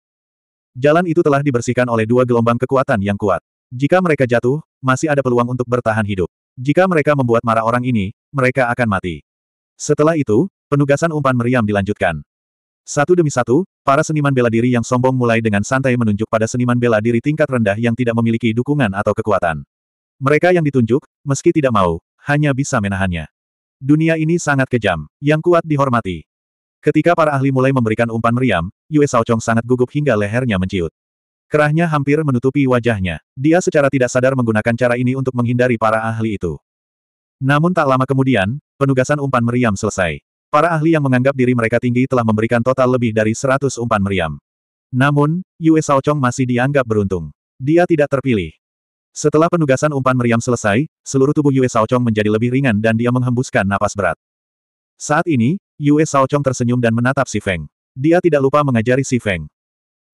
S1: Jalan itu telah dibersihkan oleh dua gelombang kekuatan yang kuat. Jika mereka jatuh, masih ada peluang untuk bertahan hidup. Jika mereka membuat marah orang ini, mereka akan mati. Setelah itu, penugasan umpan meriam dilanjutkan. Satu demi satu, para seniman bela diri yang sombong mulai dengan santai menunjuk pada seniman bela diri tingkat rendah yang tidak memiliki dukungan atau kekuatan. Mereka yang ditunjuk, meski tidak mau, hanya bisa menahannya. Dunia ini sangat kejam, yang kuat dihormati. Ketika para ahli mulai memberikan umpan meriam, Yue Chong sangat gugup hingga lehernya menciut. Kerahnya hampir menutupi wajahnya. Dia secara tidak sadar menggunakan cara ini untuk menghindari para ahli itu. Namun tak lama kemudian, penugasan umpan meriam selesai. Para ahli yang menganggap diri mereka tinggi telah memberikan total lebih dari 100 umpan meriam. Namun, Yue Chong masih dianggap beruntung. Dia tidak terpilih. Setelah penugasan umpan meriam selesai, seluruh tubuh Yue Chong menjadi lebih ringan dan dia menghembuskan napas berat. Saat ini, Yue Chong tersenyum dan menatap Si Feng. Dia tidak lupa mengajari Si Feng.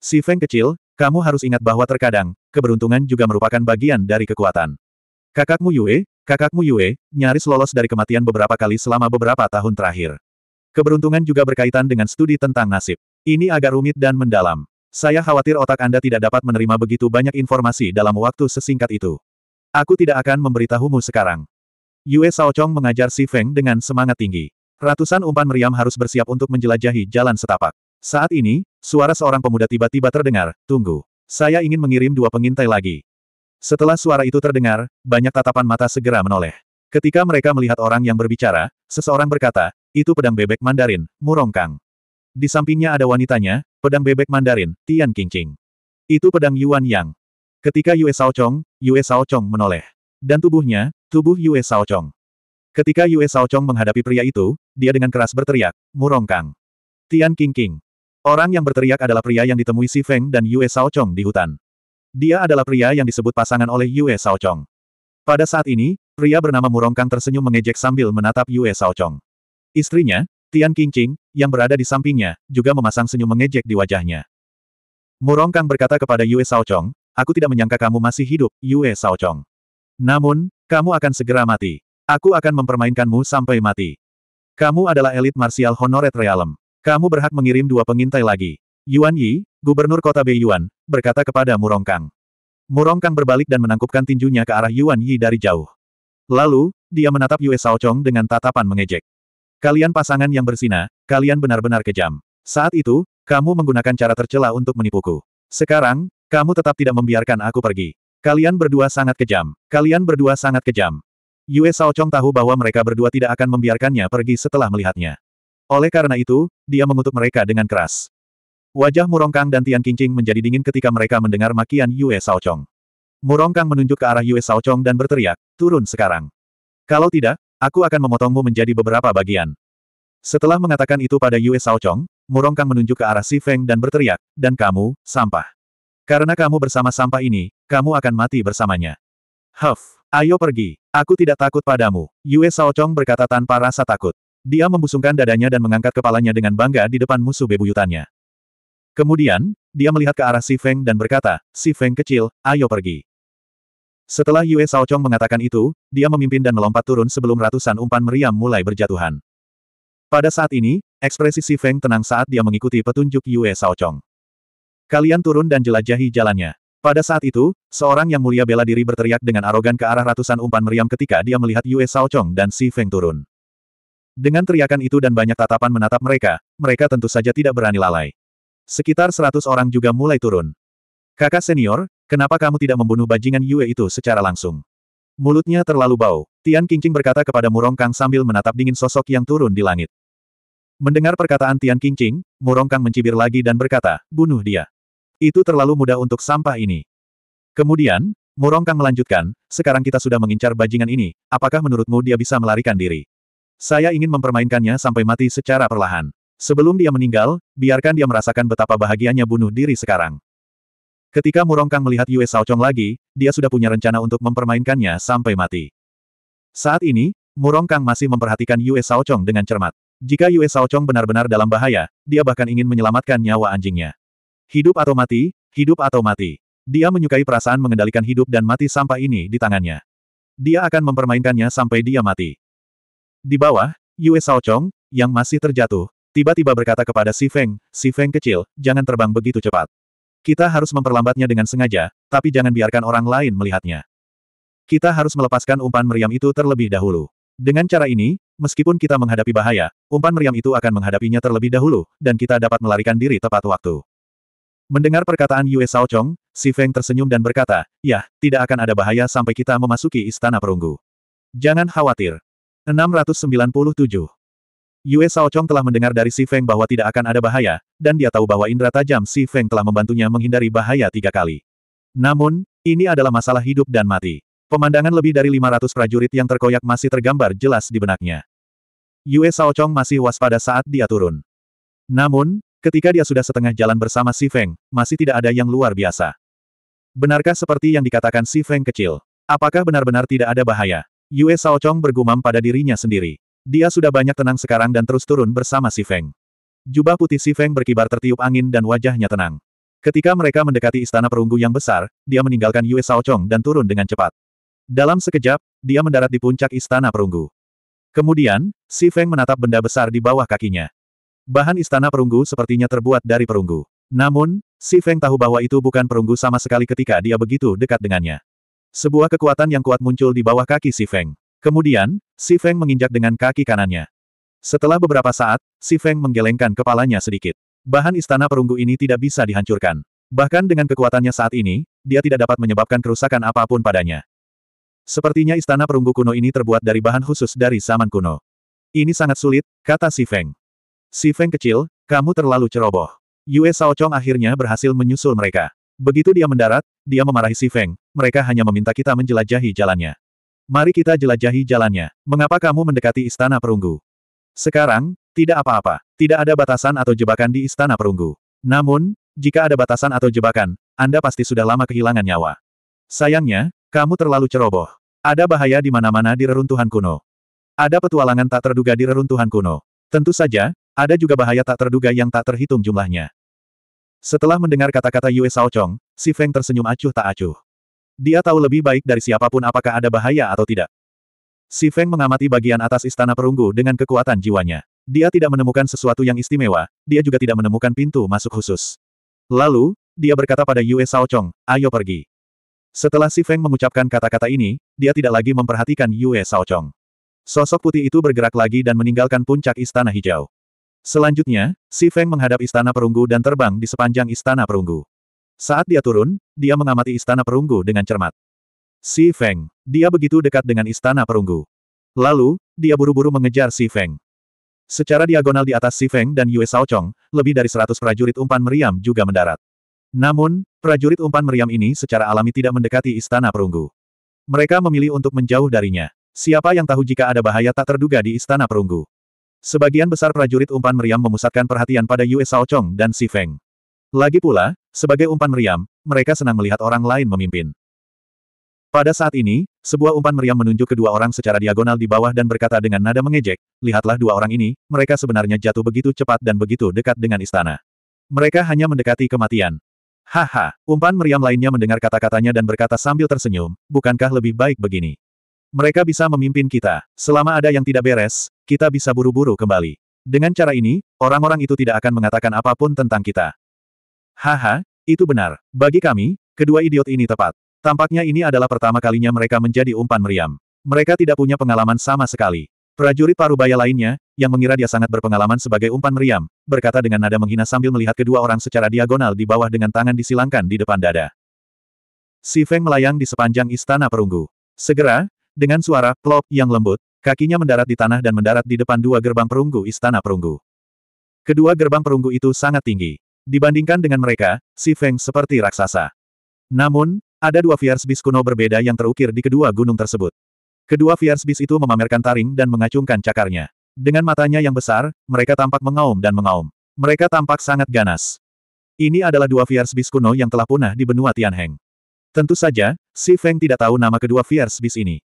S1: Si Feng kecil, kamu harus ingat bahwa terkadang, keberuntungan juga merupakan bagian dari kekuatan. Kakakmu Yue, kakakmu Yue, nyaris lolos dari kematian beberapa kali selama beberapa tahun terakhir. Keberuntungan juga berkaitan dengan studi tentang nasib. Ini agak rumit dan mendalam. Saya khawatir otak Anda tidak dapat menerima begitu banyak informasi dalam waktu sesingkat itu. Aku tidak akan memberitahumu sekarang. Yue Chong mengajar Si Feng dengan semangat tinggi. Ratusan umpan meriam harus bersiap untuk menjelajahi jalan setapak. Saat ini, suara seorang pemuda tiba-tiba terdengar, tunggu. Saya ingin mengirim dua pengintai lagi. Setelah suara itu terdengar, banyak tatapan mata segera menoleh. Ketika mereka melihat orang yang berbicara, seseorang berkata, itu pedang bebek Mandarin, Murongkang. Di sampingnya ada wanitanya, pedang bebek Mandarin, Tian Qingqing. Itu pedang Yuan Yang. Ketika Yue Chong, Yue Chong menoleh. Dan tubuhnya, tubuh Yue Chong. Ketika Yue Chong menghadapi pria itu, dia dengan keras berteriak, Murongkang. Tian Qingqing. Orang yang berteriak adalah pria yang ditemui Si Feng dan Yue Chong di hutan. Dia adalah pria yang disebut pasangan oleh Yue Chong. Pada saat ini, pria bernama Murongkang tersenyum mengejek sambil menatap Yue Chong. Istrinya, Tian Qingqing, yang berada di sampingnya, juga memasang senyum mengejek di wajahnya. Murong Kang berkata kepada Yue Chong, aku tidak menyangka kamu masih hidup, Yue Chong. Namun, kamu akan segera mati. Aku akan mempermainkanmu sampai mati. Kamu adalah elit martial honoret realem. Kamu berhak mengirim dua pengintai lagi. Yuan Yi, gubernur kota Beiyuan, berkata kepada Murong Kang. Murong Kang berbalik dan menangkupkan tinjunya ke arah Yuan Yi dari jauh. Lalu, dia menatap Yue Chong dengan tatapan mengejek. Kalian pasangan yang bersina, kalian benar-benar kejam. Saat itu, kamu menggunakan cara tercela untuk menipuku. Sekarang, kamu tetap tidak membiarkan aku pergi. Kalian berdua sangat kejam. Kalian berdua sangat kejam. Yue Chong tahu bahwa mereka berdua tidak akan membiarkannya pergi setelah melihatnya. Oleh karena itu, dia mengutuk mereka dengan keras. Wajah Murongkang dan Tian Qingqing menjadi dingin ketika mereka mendengar makian Yue Chong. Murongkang menunjuk ke arah Yue Chong dan berteriak, turun sekarang. Kalau tidak, Aku akan memotongmu menjadi beberapa bagian. Setelah mengatakan itu pada Yue Chong, Murongkang menunjuk ke arah Si Feng dan berteriak, dan kamu, sampah. Karena kamu bersama sampah ini, kamu akan mati bersamanya. Huff, ayo pergi. Aku tidak takut padamu. Yue Shaochong berkata tanpa rasa takut. Dia membusungkan dadanya dan mengangkat kepalanya dengan bangga di depan musuh bebuyutannya. Kemudian, dia melihat ke arah Si Feng dan berkata, Si Feng kecil, ayo pergi. Setelah Yue Shaochong mengatakan itu, dia memimpin dan melompat turun sebelum ratusan umpan meriam mulai berjatuhan. Pada saat ini, ekspresi Si Feng tenang saat dia mengikuti petunjuk Yue Shaochong. Kalian turun dan jelajahi jalannya. Pada saat itu, seorang yang mulia bela diri berteriak dengan arogan ke arah ratusan umpan meriam ketika dia melihat Yue Shaochong dan Si Feng turun. Dengan teriakan itu dan banyak tatapan menatap mereka, mereka tentu saja tidak berani lalai. Sekitar seratus orang juga mulai turun. Kakak senior, kenapa kamu tidak membunuh bajingan Yue itu secara langsung? Mulutnya terlalu bau. Tian Qingqing berkata kepada Murong Kang sambil menatap dingin sosok yang turun di langit. Mendengar perkataan Tian Qingqing, Murong Kang mencibir lagi dan berkata, bunuh dia. Itu terlalu mudah untuk sampah ini. Kemudian, Murong Kang melanjutkan, sekarang kita sudah mengincar bajingan ini, apakah menurutmu dia bisa melarikan diri? Saya ingin mempermainkannya sampai mati secara perlahan. Sebelum dia meninggal, biarkan dia merasakan betapa bahagianya bunuh diri sekarang. Ketika Murong Kang melihat Yue Shaochong lagi, dia sudah punya rencana untuk mempermainkannya sampai mati. Saat ini, Murong Kang masih memperhatikan Yue Shaochong dengan cermat. Jika Yue Shaochong benar-benar dalam bahaya, dia bahkan ingin menyelamatkan nyawa anjingnya. Hidup atau mati, hidup atau mati. Dia menyukai perasaan mengendalikan hidup dan mati sampah ini di tangannya. Dia akan mempermainkannya sampai dia mati. Di bawah, Yue Shaochong, yang masih terjatuh, tiba-tiba berkata kepada Si Feng, Si Feng kecil, jangan terbang begitu cepat. Kita harus memperlambatnya dengan sengaja, tapi jangan biarkan orang lain melihatnya. Kita harus melepaskan umpan meriam itu terlebih dahulu. Dengan cara ini, meskipun kita menghadapi bahaya, umpan meriam itu akan menghadapinya terlebih dahulu, dan kita dapat melarikan diri tepat waktu. Mendengar perkataan Yue Shaochong, Si Feng tersenyum dan berkata, ya, tidak akan ada bahaya sampai kita memasuki istana perunggu. Jangan khawatir. 697. Yue Shaochong telah mendengar dari Si Feng bahwa tidak akan ada bahaya, dan dia tahu bahwa indera tajam Si Feng telah membantunya menghindari bahaya tiga kali. Namun, ini adalah masalah hidup dan mati. Pemandangan lebih dari 500 prajurit yang terkoyak masih tergambar jelas di benaknya. Yue Shaochong masih waspada saat dia turun. Namun, Ketika dia sudah setengah jalan bersama Si Feng, masih tidak ada yang luar biasa. Benarkah seperti yang dikatakan Si Feng kecil? Apakah benar-benar tidak ada bahaya? Yue Shaochong bergumam pada dirinya sendiri. Dia sudah banyak tenang sekarang dan terus turun bersama Si Feng. Jubah putih Si Feng berkibar tertiup angin dan wajahnya tenang. Ketika mereka mendekati istana perunggu yang besar, dia meninggalkan Yue Shaochong dan turun dengan cepat. Dalam sekejap, dia mendarat di puncak istana perunggu. Kemudian, Si Feng menatap benda besar di bawah kakinya. Bahan istana perunggu sepertinya terbuat dari perunggu. Namun, Si Feng tahu bahwa itu bukan perunggu sama sekali ketika dia begitu dekat dengannya. Sebuah kekuatan yang kuat muncul di bawah kaki Si Feng. Kemudian, Si Feng menginjak dengan kaki kanannya. Setelah beberapa saat, Si Feng menggelengkan kepalanya sedikit. Bahan istana perunggu ini tidak bisa dihancurkan. Bahkan dengan kekuatannya saat ini, dia tidak dapat menyebabkan kerusakan apa pun padanya. Sepertinya istana perunggu kuno ini terbuat dari bahan khusus dari zaman kuno. Ini sangat sulit, kata Si Feng. Si Feng kecil, kamu terlalu ceroboh. Yue Shaochong akhirnya berhasil menyusul mereka. Begitu dia mendarat, dia memarahi Si Feng, mereka hanya meminta kita menjelajahi jalannya. Mari kita jelajahi jalannya. Mengapa kamu mendekati istana perunggu? Sekarang, tidak apa-apa. Tidak ada batasan atau jebakan di istana perunggu. Namun, jika ada batasan atau jebakan, Anda pasti sudah lama kehilangan nyawa. Sayangnya, kamu terlalu ceroboh. Ada bahaya di mana-mana di reruntuhan kuno. Ada petualangan tak terduga di reruntuhan kuno. Tentu saja, ada juga bahaya tak terduga yang tak terhitung jumlahnya. Setelah mendengar kata-kata Yue Shaochong, si Feng tersenyum acuh tak acuh. Dia tahu lebih baik dari siapa pun apakah ada bahaya atau tidak. Si Feng mengamati bagian atas istana perunggu dengan kekuatan jiwanya. Dia tidak menemukan sesuatu yang istimewa, dia juga tidak menemukan pintu masuk khusus. Lalu, dia berkata pada Yue Shaochong, ayo pergi. Setelah Si Feng mengucapkan kata-kata ini, dia tidak lagi memperhatikan Yue Shaochong. Sosok putih itu bergerak lagi dan meninggalkan puncak istana hijau. Selanjutnya, Si Feng menghadap istana perunggu dan terbang di sepanjang istana perunggu. Saat dia turun, dia mengamati istana perunggu dengan cermat. Si Feng, dia begitu dekat dengan istana perunggu. Lalu, dia buru-buru mengejar Si Feng. Secara diagonal di atas Si Feng dan Yue Shaochong, lebih dari seratus prajurit umpan meriam juga mendarat. Namun, prajurit umpan meriam ini secara alami tidak mendekati istana perunggu. Mereka memilih untuk menjauh darinya. Siapa yang tahu jika ada bahaya tak terduga di istana perunggu? Sebagian besar prajurit umpan meriam memusatkan perhatian pada Yue Shaochong dan Si Feng. Lagi pula, sebagai umpan meriam, mereka senang melihat orang lain memimpin. Pada saat ini, sebuah umpan meriam menunjuk kedua orang secara diagonal di bawah dan berkata dengan nada mengejek, lihatlah dua orang ini, mereka sebenarnya jatuh begitu cepat dan begitu dekat dengan istana. Mereka hanya mendekati kematian. Haha, umpan meriam lainnya mendengar kata-katanya dan berkata sambil tersenyum, bukankah lebih baik begini? Mereka bisa memimpin kita. Selama ada yang tidak beres, kita bisa buru-buru kembali. Dengan cara ini, orang-orang itu tidak akan mengatakan apa pun tentang kita. Haha, itu benar. Bagi kami, kedua idiot ini tepat. Tampaknya ini adalah pertama kalinya mereka menjadi umpan meriam. Mereka tidak punya pengalaman sama sekali. Prajurit parubaya lainnya, yang mengira dia sangat berpengalaman sebagai umpan meriam, berkata dengan nada menghina sambil melihat kedua orang secara diagonal di bawah dengan tangan disilangkan di depan dada. Si Feng melayang di sepanjang istana perunggu. Segera, dengan suara plop yang lembut, kakinya mendarat di tanah dan mendarat di depan dua gerbang perunggu istana perunggu. Kedua gerbang perunggu itu sangat tinggi. Dibandingkan dengan mereka, si Feng seperti raksasa. Namun, ada dua fierce beast kuno berbeda yang terukir di kedua gunung tersebut. Kedua fierce beast itu memamerkan taring dan mengacungkan cakarnya. Dengan matanya yang besar, mereka tampak mengaum dan mengaum. Mereka tampak sangat ganas. Ini adalah dua fierce beast kuno yang telah punah di benua Tianheng. Tentu saja, Si Feng tidak tahu nama kedua fierce beast ini.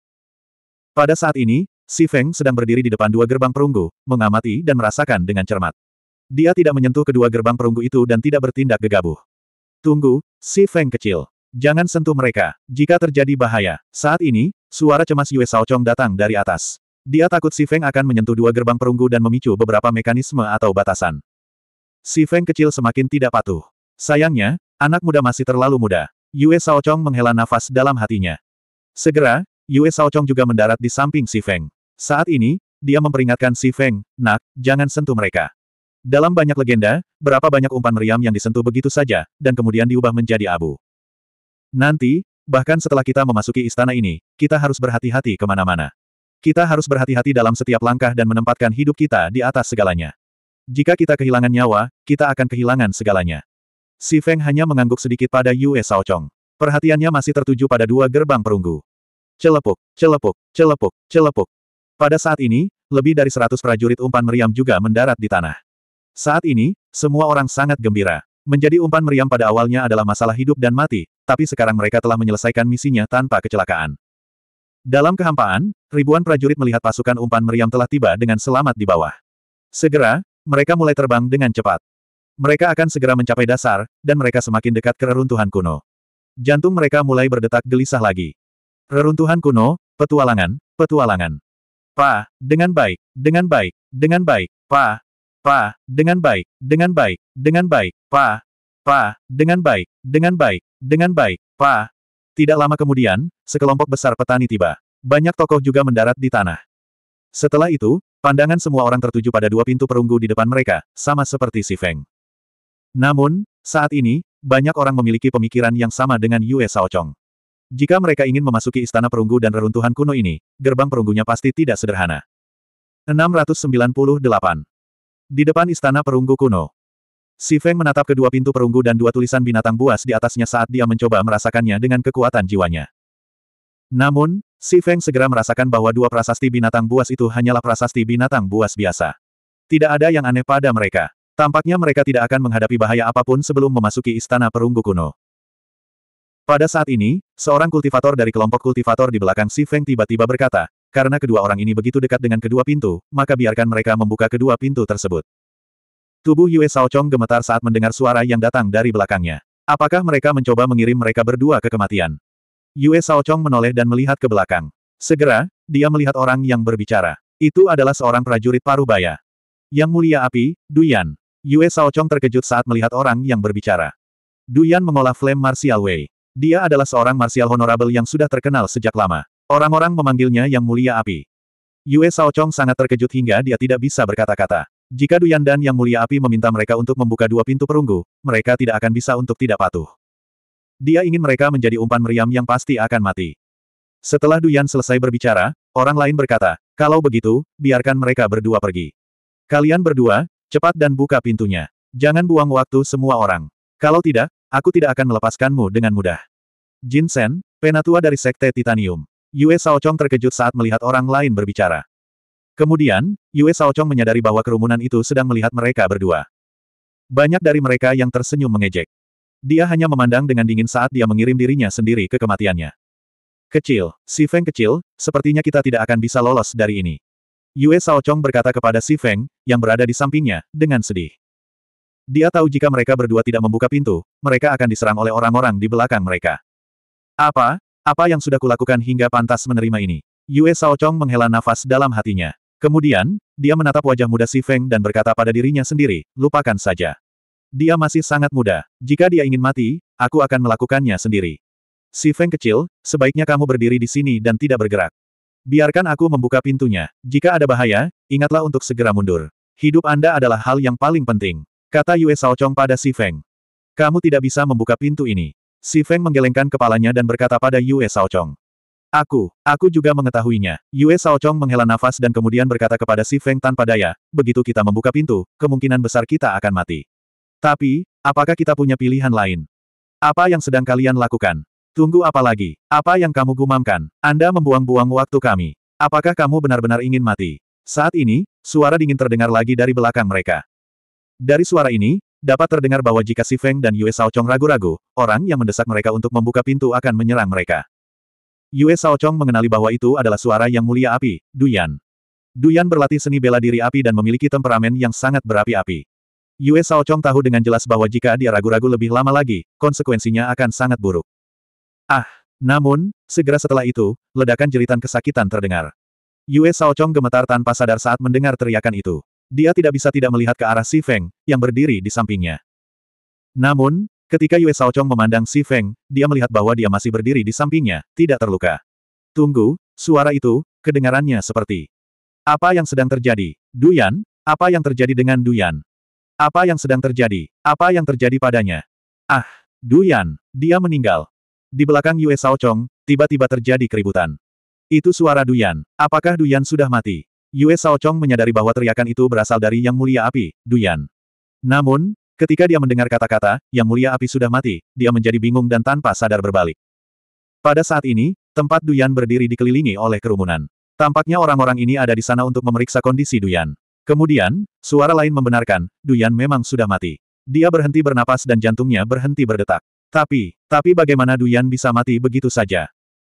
S1: Pada saat ini, Si Feng sedang berdiri di depan dua gerbang perunggu, mengamati dan merasakan dengan cermat. Dia tidak menyentuh kedua gerbang perunggu itu dan tidak bertindak gegabah. Tunggu, Si Feng kecil. Jangan sentuh mereka. Jika terjadi bahaya. Saat ini, suara cemas Yue Shaochong datang dari atas. Dia takut Si Feng akan menyentuh dua gerbang perunggu dan memicu beberapa mekanisme atau batasan. Si Feng kecil semakin tidak patuh. Sayangnya, anak muda masih terlalu muda. Yue Shaochong menghela nafas dalam hatinya. Segera, Yue Shaochong juga mendarat di samping Si Feng. Saat ini, dia memperingatkan Si Feng, nak, jangan sentuh mereka. Dalam banyak legenda, berapa banyak umpan meriam yang disentuh begitu saja, dan kemudian diubah menjadi abu. Nanti, bahkan setelah kita memasuki istana ini, kita harus berhati-hati ke mana-mana. Kita harus berhati-hati dalam setiap langkah dan menempatkan hidup kita di atas segalanya. Jika kita kehilangan nyawa, kita akan kehilangan segalanya. Si Feng hanya mengangguk sedikit pada Yue Shaochong. Perhatiannya masih tertuju pada dua gerbang perunggu. Celepuk, celepuk, celepuk, celepuk. Pada saat ini, lebih dari seratus prajurit umpan meriam juga mendarat di tanah. Saat ini, semua orang sangat gembira. Menjadi umpan meriam pada awalnya adalah masalah hidup dan mati, tapi sekarang mereka telah menyelesaikan misinya tanpa kecelakaan. Dalam kehampaan, ribuan prajurit melihat pasukan umpan meriam telah tiba dengan selamat di bawah. Segera, mereka mulai terbang dengan cepat. Mereka akan segera mencapai dasar, dan mereka semakin dekat ke reruntuhan kuno. Jantung mereka mulai berdetak gelisah lagi. Reruntuhan kuno, petualangan, petualangan. Pa, dengan baik, dengan baik, dengan baik, pa, Pa, dengan baik, dengan baik, dengan baik, Pa. Pa, dengan baik, dengan baik, dengan baik, Pa. Tidak lama kemudian, sekelompok besar petani tiba. Banyak tokoh juga mendarat di tanah. Setelah itu, pandangan semua orang tertuju pada dua pintu perunggu di depan mereka, sama seperti si Feng. Namun, saat ini, banyak orang memiliki pemikiran yang sama dengan Yue Shaochong. Jika mereka ingin memasuki istana perunggu dan reruntuhan kuno ini, gerbang perunggunya pasti tidak sederhana. 698 di depan istana perunggu kuno. Si Feng menatap kedua pintu perunggu dan dua tulisan binatang buas di atasnya saat dia mencoba merasakannya dengan kekuatan jiwanya. Namun, Si Feng segera merasakan bahwa dua prasasti binatang buas itu hanyalah prasasti binatang buas biasa. Tidak ada yang aneh pada mereka. Tampaknya mereka tidak akan menghadapi bahaya apa pun sebelum memasuki istana perunggu kuno. Pada saat ini, seorang kultivator dari kelompok kultivator di belakang Si Feng tiba-tiba berkata, karena kedua orang ini begitu dekat dengan kedua pintu, maka biarkan mereka membuka kedua pintu tersebut. Tubuh Yue Shaochong gemetar saat mendengar suara yang datang dari belakangnya. Apakah mereka mencoba mengirim mereka berdua ke kematian? Yue Shaochong menoleh dan melihat ke belakang. Segera, dia melihat orang yang berbicara. Itu adalah seorang prajurit parubaya. Yang mulia api, Duyan. Yue Shaochong terkejut saat melihat orang yang berbicara. Duyan mengolah flame martial Wei. Dia adalah seorang martial honorable yang sudah terkenal sejak lama. Orang-orang memanggilnya Yang Mulia Api. Yue Shaochong sangat terkejut hingga dia tidak bisa berkata-kata. Jika Duyan dan Yang Mulia Api meminta mereka untuk membuka dua pintu perunggu, mereka tidak akan bisa untuk tidak patuh. Dia ingin mereka menjadi umpan meriam yang pasti akan mati. Setelah Duyan selesai berbicara, orang lain berkata, kalau begitu, biarkan mereka berdua pergi. Kalian berdua, cepat dan buka pintunya. Jangan buang waktu semua orang. Kalau tidak, aku tidak akan melepaskanmu dengan mudah. Jin Sen, penatua dari Sekte Titanium. Yue Shaochong terkejut saat melihat orang lain berbicara. Kemudian, Yue Shaochong menyadari bahwa kerumunan itu sedang melihat mereka berdua. Banyak dari mereka yang tersenyum mengejek. Dia hanya memandang dengan dingin saat dia mengirim dirinya sendiri ke kematiannya. Kecil, si Feng kecil, sepertinya kita tidak akan bisa lolos dari ini. Yue Chong berkata kepada si Feng, yang berada di sampingnya, dengan sedih. Dia tahu jika mereka berdua tidak membuka pintu, mereka akan diserang oleh orang-orang di belakang mereka. Apa? Apa yang sudah kulakukan hingga pantas menerima ini? Yue Chong menghela nafas dalam hatinya. Kemudian, dia menatap wajah muda si Feng dan berkata pada dirinya sendiri, lupakan saja. Dia masih sangat muda. Jika dia ingin mati, aku akan melakukannya sendiri. Si Feng kecil, sebaiknya kamu berdiri di sini dan tidak bergerak. Biarkan aku membuka pintunya. Jika ada bahaya, ingatlah untuk segera mundur. Hidup Anda adalah hal yang paling penting. Kata Yue Chong pada Si Feng. Kamu tidak bisa membuka pintu ini. Si Feng menggelengkan kepalanya dan berkata pada Yue Chong. Aku, aku juga mengetahuinya. Yue Chong menghela nafas dan kemudian berkata kepada Si Feng tanpa daya, begitu kita membuka pintu, kemungkinan besar kita akan mati. Tapi, apakah kita punya pilihan lain? Apa yang sedang kalian lakukan? Tunggu apa lagi? Apa yang kamu gumamkan? Anda membuang-buang waktu kami. Apakah kamu benar-benar ingin mati? Saat ini, suara dingin terdengar lagi dari belakang mereka. Dari suara ini, dapat terdengar bahwa jika Si Feng dan Yue Chong ragu-ragu, orang yang mendesak mereka untuk membuka pintu akan menyerang mereka. Yue Chong mengenali bahwa itu adalah suara yang mulia api, Duyan. Duyan berlatih seni bela diri api dan memiliki temperamen yang sangat berapi-api. Yue Chong tahu dengan jelas bahwa jika dia ragu-ragu lebih lama lagi, konsekuensinya akan sangat buruk. Ah! Namun, segera setelah itu, ledakan jeritan kesakitan terdengar. Yue Chong gemetar tanpa sadar saat mendengar teriakan itu. Dia tidak bisa tidak melihat ke arah Si Feng, yang berdiri di sampingnya. Namun, ketika Yue Chong memandang Si Feng, dia melihat bahwa dia masih berdiri di sampingnya, tidak terluka. Tunggu, suara itu, kedengarannya seperti. Apa yang sedang terjadi? Duyan? Apa yang terjadi dengan Duyan? Apa yang sedang terjadi? Apa yang terjadi padanya? Ah, Duyan, dia meninggal. Di belakang Yue Chong, tiba-tiba terjadi keributan. Itu suara Duyan. Apakah Duyan sudah mati? Yue Chong menyadari bahwa teriakan itu berasal dari Yang Mulia Api, Duyan. Namun, ketika dia mendengar kata-kata, Yang Mulia Api sudah mati, dia menjadi bingung dan tanpa sadar berbalik. Pada saat ini, tempat Duyan berdiri dikelilingi oleh kerumunan. Tampaknya orang-orang ini ada di sana untuk memeriksa kondisi Duyan. Kemudian, suara lain membenarkan, Duyan memang sudah mati. Dia berhenti bernapas dan jantungnya berhenti berdetak. Tapi, tapi bagaimana Duyan bisa mati begitu saja?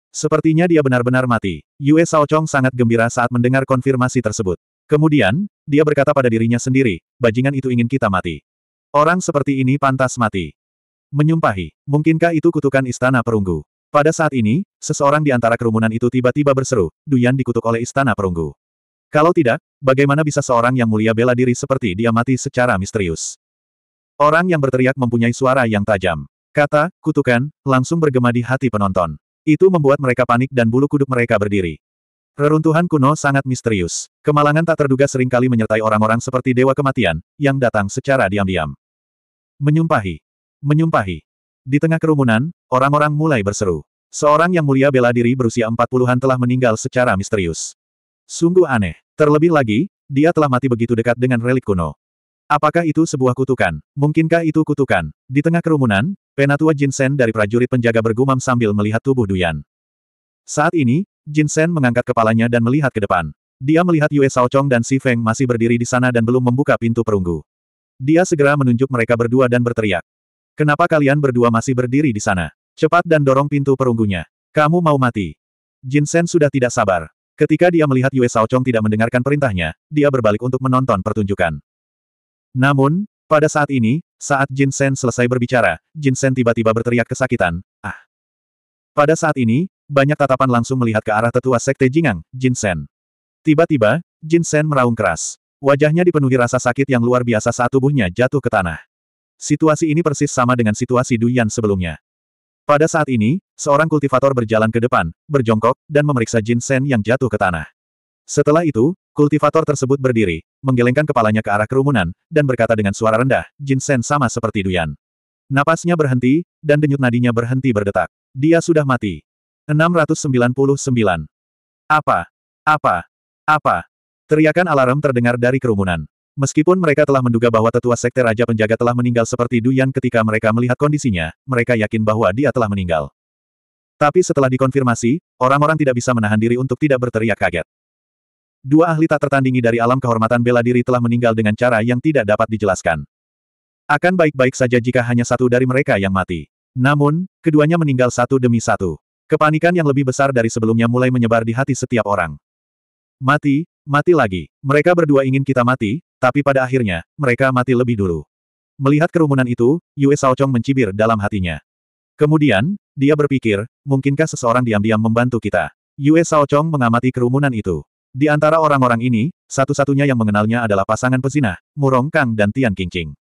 S1: Sepertinya dia benar-benar mati. Yue Chong sangat gembira saat mendengar konfirmasi tersebut. Kemudian, dia berkata pada dirinya sendiri, bajingan itu ingin kita mati. Orang seperti ini pantas mati. Menyumpahi, mungkinkah itu kutukan istana perunggu? Pada saat ini, seseorang di antara kerumunan itu tiba-tiba berseru, Duyan dikutuk oleh istana perunggu. Kalau tidak, bagaimana bisa seorang yang mulia bela diri seperti dia mati secara misterius? Orang yang berteriak mempunyai suara yang tajam. Kata, kutukan, langsung bergema di hati penonton. Itu membuat mereka panik dan bulu kuduk mereka berdiri. Reruntuhan kuno sangat misterius. Kemalangan tak terduga sering kali menyertai orang-orang seperti Dewa Kematian, yang datang secara diam-diam. Menyumpahi. Menyumpahi. Di tengah kerumunan, orang-orang mulai berseru. Seorang yang mulia bela diri berusia 40-an telah meninggal secara misterius. Sungguh aneh. Terlebih lagi, dia telah mati begitu dekat dengan relik kuno. Apakah itu sebuah kutukan? Mungkinkah itu kutukan? Di tengah kerumunan, penatua Jinsen dari prajurit penjaga bergumam sambil melihat tubuh Duyan. Saat ini, Jinsen mengangkat kepalanya dan melihat ke depan. Dia melihat Yue Chong dan Si Feng masih berdiri di sana dan belum membuka pintu perunggu. Dia segera menunjuk mereka berdua dan berteriak. Kenapa kalian berdua masih berdiri di sana? Cepat dan dorong pintu perunggunya. Kamu mau mati. Jinsen sudah tidak sabar. Ketika dia melihat Yue Chong tidak mendengarkan perintahnya, dia berbalik untuk menonton pertunjukan. Namun, pada saat ini, saat Jin Sen selesai berbicara, Jin Sen tiba-tiba berteriak kesakitan, ah. Pada saat ini, banyak tatapan langsung melihat ke arah tetua sekte Jingang, Jin Sen. Tiba-tiba, Jin Sen meraung keras. Wajahnya dipenuhi rasa sakit yang luar biasa saat tubuhnya jatuh ke tanah. Situasi ini persis sama dengan situasi Duyan sebelumnya. Pada saat ini, seorang kultivator berjalan ke depan, berjongkok, dan memeriksa Jin Sen yang jatuh ke tanah. Setelah itu, kultivator tersebut berdiri, menggelengkan kepalanya ke arah kerumunan, dan berkata dengan suara rendah, Jin Sen sama seperti Duyan. Napasnya berhenti, dan denyut nadinya berhenti berdetak. Dia sudah mati. 699. Apa? Apa? Apa? Teriakan alarm terdengar dari kerumunan. Meskipun mereka telah menduga bahwa tetua sekte Raja Penjaga telah meninggal seperti Duyan ketika mereka melihat kondisinya, mereka yakin bahwa dia telah meninggal. Tapi setelah dikonfirmasi, orang-orang tidak bisa menahan diri untuk tidak berteriak kaget. Dua ahli tak tertandingi dari alam kehormatan bela diri telah meninggal dengan cara yang tidak dapat dijelaskan. Akan baik-baik saja jika hanya satu dari mereka yang mati. Namun, keduanya meninggal satu demi satu. Kepanikan yang lebih besar dari sebelumnya mulai menyebar di hati setiap orang. Mati, mati lagi. Mereka berdua ingin kita mati, tapi pada akhirnya, mereka mati lebih dulu. Melihat kerumunan itu, Yue Shaochong mencibir dalam hatinya. Kemudian, dia berpikir, mungkinkah seseorang diam-diam membantu kita? Yue Shaochong mengamati kerumunan itu. Di antara orang-orang ini, satu-satunya yang mengenalnya adalah pasangan pezinah, Murong Kang dan Tian Qingqing.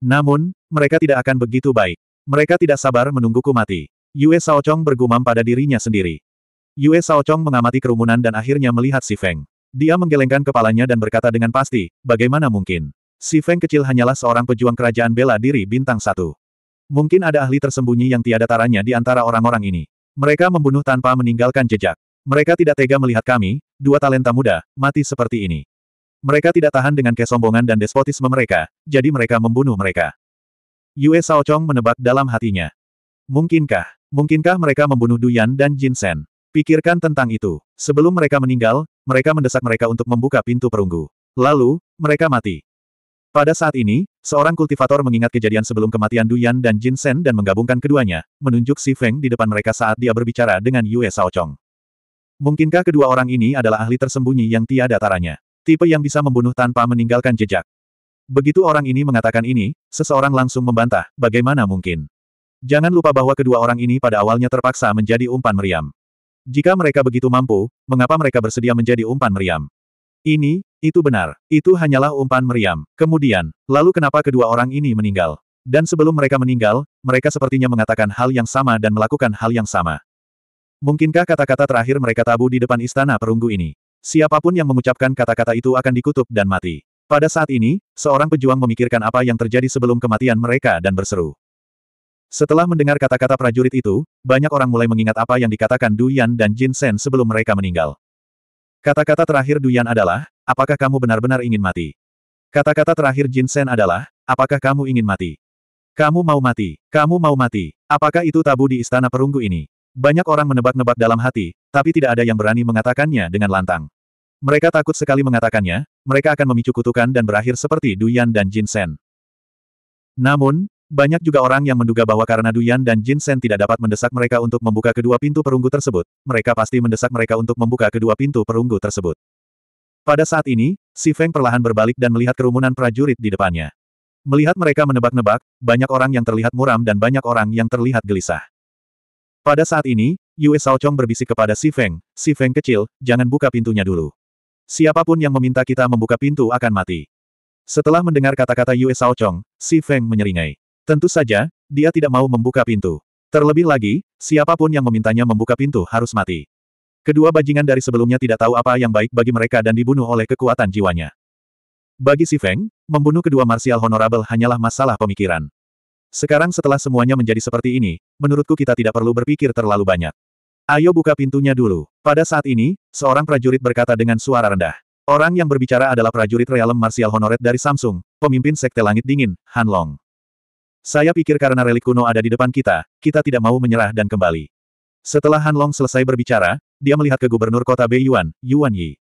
S1: Namun, mereka tidak akan begitu baik. Mereka tidak sabar menungguku mati. Yue Shaochong bergumam pada dirinya sendiri. Yue Shaochong mengamati kerumunan dan akhirnya melihat si Feng. Dia menggelengkan kepalanya dan berkata dengan pasti, bagaimana mungkin? Si Feng kecil hanyalah seorang pejuang kerajaan bela diri bintang satu. Mungkin ada ahli tersembunyi yang tiada taranya di antara orang-orang ini. Mereka membunuh tanpa meninggalkan jejak. Mereka tidak tega melihat kami, dua talenta muda, mati seperti ini. Mereka tidak tahan dengan kesombongan dan despotisme mereka, jadi mereka membunuh mereka. Yue Shaochong menebak dalam hatinya. Mungkinkah, mungkinkah mereka membunuh Duyan dan Jin Shen? Pikirkan tentang itu. Sebelum mereka meninggal, mereka mendesak mereka untuk membuka pintu perunggu. Lalu, mereka mati. Pada saat ini, seorang kultivator mengingat kejadian sebelum kematian Duyan dan Jin Sen dan menggabungkan keduanya, menunjuk Si Feng di depan mereka saat dia berbicara dengan Yue Shaochong. Mungkinkah kedua orang ini adalah ahli tersembunyi yang tiada taranya? Tipe yang bisa membunuh tanpa meninggalkan jejak. Begitu orang ini mengatakan ini, seseorang langsung membantah, bagaimana mungkin? Jangan lupa bahwa kedua orang ini pada awalnya terpaksa menjadi umpan meriam. Jika mereka begitu mampu, mengapa mereka bersedia menjadi umpan meriam? Ini, itu benar. Itu hanyalah umpan meriam. Kemudian, lalu kenapa kedua orang ini meninggal? Dan sebelum mereka meninggal, mereka sepertinya mengatakan hal yang sama dan melakukan hal yang sama. Mungkinkah kata-kata terakhir mereka tabu di depan istana perunggu ini? Siapa pun yang mengucapkan kata-kata itu akan dikutuk dan mati. Pada saat ini, seorang pejuang memikirkan apa yang terjadi sebelum kematian mereka dan berseru. Setelah mendengar kata-kata prajurit itu, banyak orang mulai mengingat apa yang dikatakan Du Yan dan Jin Sen sebelum mereka meninggal. Kata-kata terakhir Duyan adalah, apakah kamu benar-benar ingin mati? Kata-kata terakhir Jin Sen adalah, apakah kamu ingin mati? Kamu mau mati. Kamu mau mati. Apakah itu tabu di istana perunggu ini? Banyak orang menebak-nebak dalam hati, tapi tidak ada yang berani mengatakannya dengan lantang. Mereka takut sekali mengatakannya, mereka akan memicu kutukan dan berakhir seperti Duyan dan Jin Sen. Namun, banyak juga orang yang menduga bahwa karena Duyan dan Jin Sen tidak dapat mendesak mereka untuk membuka kedua pintu perunggu tersebut, mereka pasti mendesak mereka untuk membuka kedua pintu perunggu tersebut. Pada saat ini, Si Feng perlahan berbalik dan melihat kerumunan prajurit di depannya. Melihat mereka menebak-nebak, banyak orang yang terlihat muram dan banyak orang yang terlihat gelisah. Pada saat ini, Yue Shaochong berbisik kepada Si Feng, Si Feng kecil, jangan buka pintunya dulu. Siapa pun yang meminta kita membuka pintu akan mati. Setelah mendengar kata-kata Yue Shaochong, Si Feng menyeringai. Tentu saja, dia tidak mau membuka pintu. Terlebih lagi, siapa pun yang memintanya membuka pintu harus mati. Kedua bajingan dari sebelumnya tidak tahu apa yang baik bagi mereka dan dibunuh oleh kekuatan jiwanya. Bagi si Feng, membunuh kedua marsial honorable hanyalah masalah pemikiran. Sekarang setelah semuanya menjadi seperti ini, menurutku kita tidak perlu berpikir terlalu banyak. Ayo buka pintunya dulu. Pada saat ini, seorang prajurit berkata dengan suara rendah. Orang yang berbicara adalah prajurit Realem Martial Honoret dari Samsung, pemimpin Sekte Langit Dingin, Han Long. Saya pikir karena relik kuno ada di depan kita, kita tidak mau menyerah dan kembali. Setelah Han Long selesai berbicara, dia melihat ke gubernur kota Beiyuan, Yuan Yi.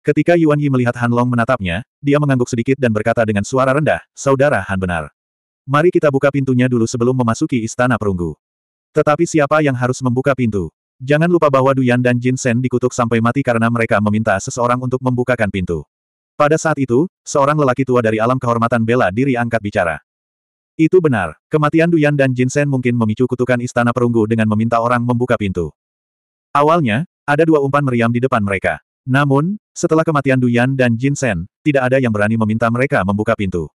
S1: Ketika Yuan Yi melihat Han Long menatapnya, dia mengangguk sedikit dan berkata dengan suara rendah, Saudara Han benar. Mari kita buka pintunya dulu sebelum memasuki istana perunggu. Tetapi siapa yang harus membuka pintu? Jangan lupa bahwa Duyan dan Jin Sen dikutuk sampai mati karena mereka meminta seseorang untuk membukakan pintu. Pada saat itu, seorang lelaki tua dari alam kehormatan bela diri angkat bicara. Itu benar. Kematian Duyan dan Jinsen mungkin memicu kutukan istana perunggu dengan meminta orang membuka pintu. Awalnya, ada dua umpan meriam di depan mereka. Namun, setelah kematian Duyan dan Jinsen, tidak ada yang berani meminta mereka membuka pintu.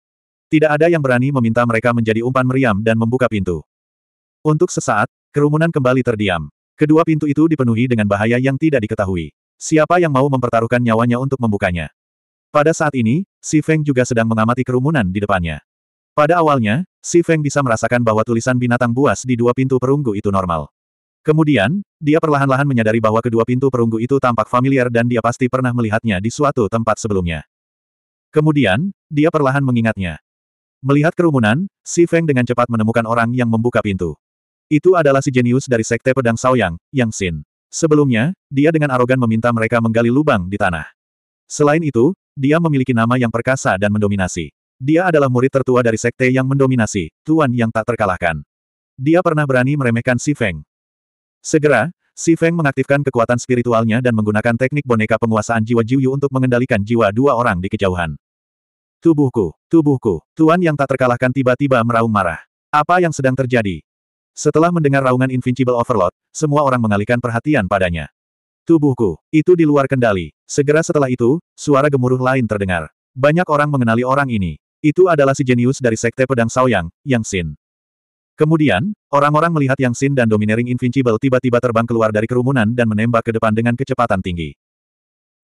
S1: Tidak ada yang berani meminta mereka menjadi umpan meriam dan membuka pintu. Untuk sesaat, kerumunan kembali terdiam. Kedua pintu itu dipenuhi dengan bahaya yang tidak diketahui. Siapa yang mau mempertaruhkan nyawanya untuk membukanya? Pada saat ini, Si Feng juga sedang mengamati kerumunan di depannya. Pada awalnya, Si Feng bisa merasakan bahwa tulisan binatang buas di dua pintu perunggu itu normal. Kemudian, dia perlahan-lahan menyadari bahwa kedua pintu perunggu itu tampak familiar dan dia pasti pernah melihatnya di suatu tempat sebelumnya. Kemudian, dia perlahan mengingatnya. Melihat kerumunan, Si Feng dengan cepat menemukan orang yang membuka pintu. Itu adalah si jenius dari Sekte Pedang Saoyang, Yang Xin. Sebelumnya, dia dengan arogan meminta mereka menggali lubang di tanah. Selain itu, dia memiliki nama yang perkasa dan mendominasi. Dia adalah murid tertua dari sekte yang mendominasi, tuan yang tak terkalahkan. Dia pernah berani meremehkan Si Feng. Segera, Si Feng mengaktifkan kekuatan spiritualnya dan menggunakan teknik boneka penguasaan jiwa Jiu untuk mengendalikan jiwa dua orang di kejauhan. Tubuhku, tubuhku, tuan yang tak terkalahkan tiba-tiba meraung marah. Apa yang sedang terjadi? Setelah mendengar raungan Invincible Overlord, semua orang mengalihkan perhatian padanya. Tubuhku, itu di luar kendali. Segera setelah itu, suara gemuruh lain terdengar. Banyak orang mengenali orang ini. Itu adalah si jenius dari Sekte Pedang Saoyang, Yang Xin. Kemudian, orang-orang melihat Yang Xin dan Domineering Invincible tiba-tiba terbang keluar dari kerumunan dan menembak ke depan dengan kecepatan tinggi.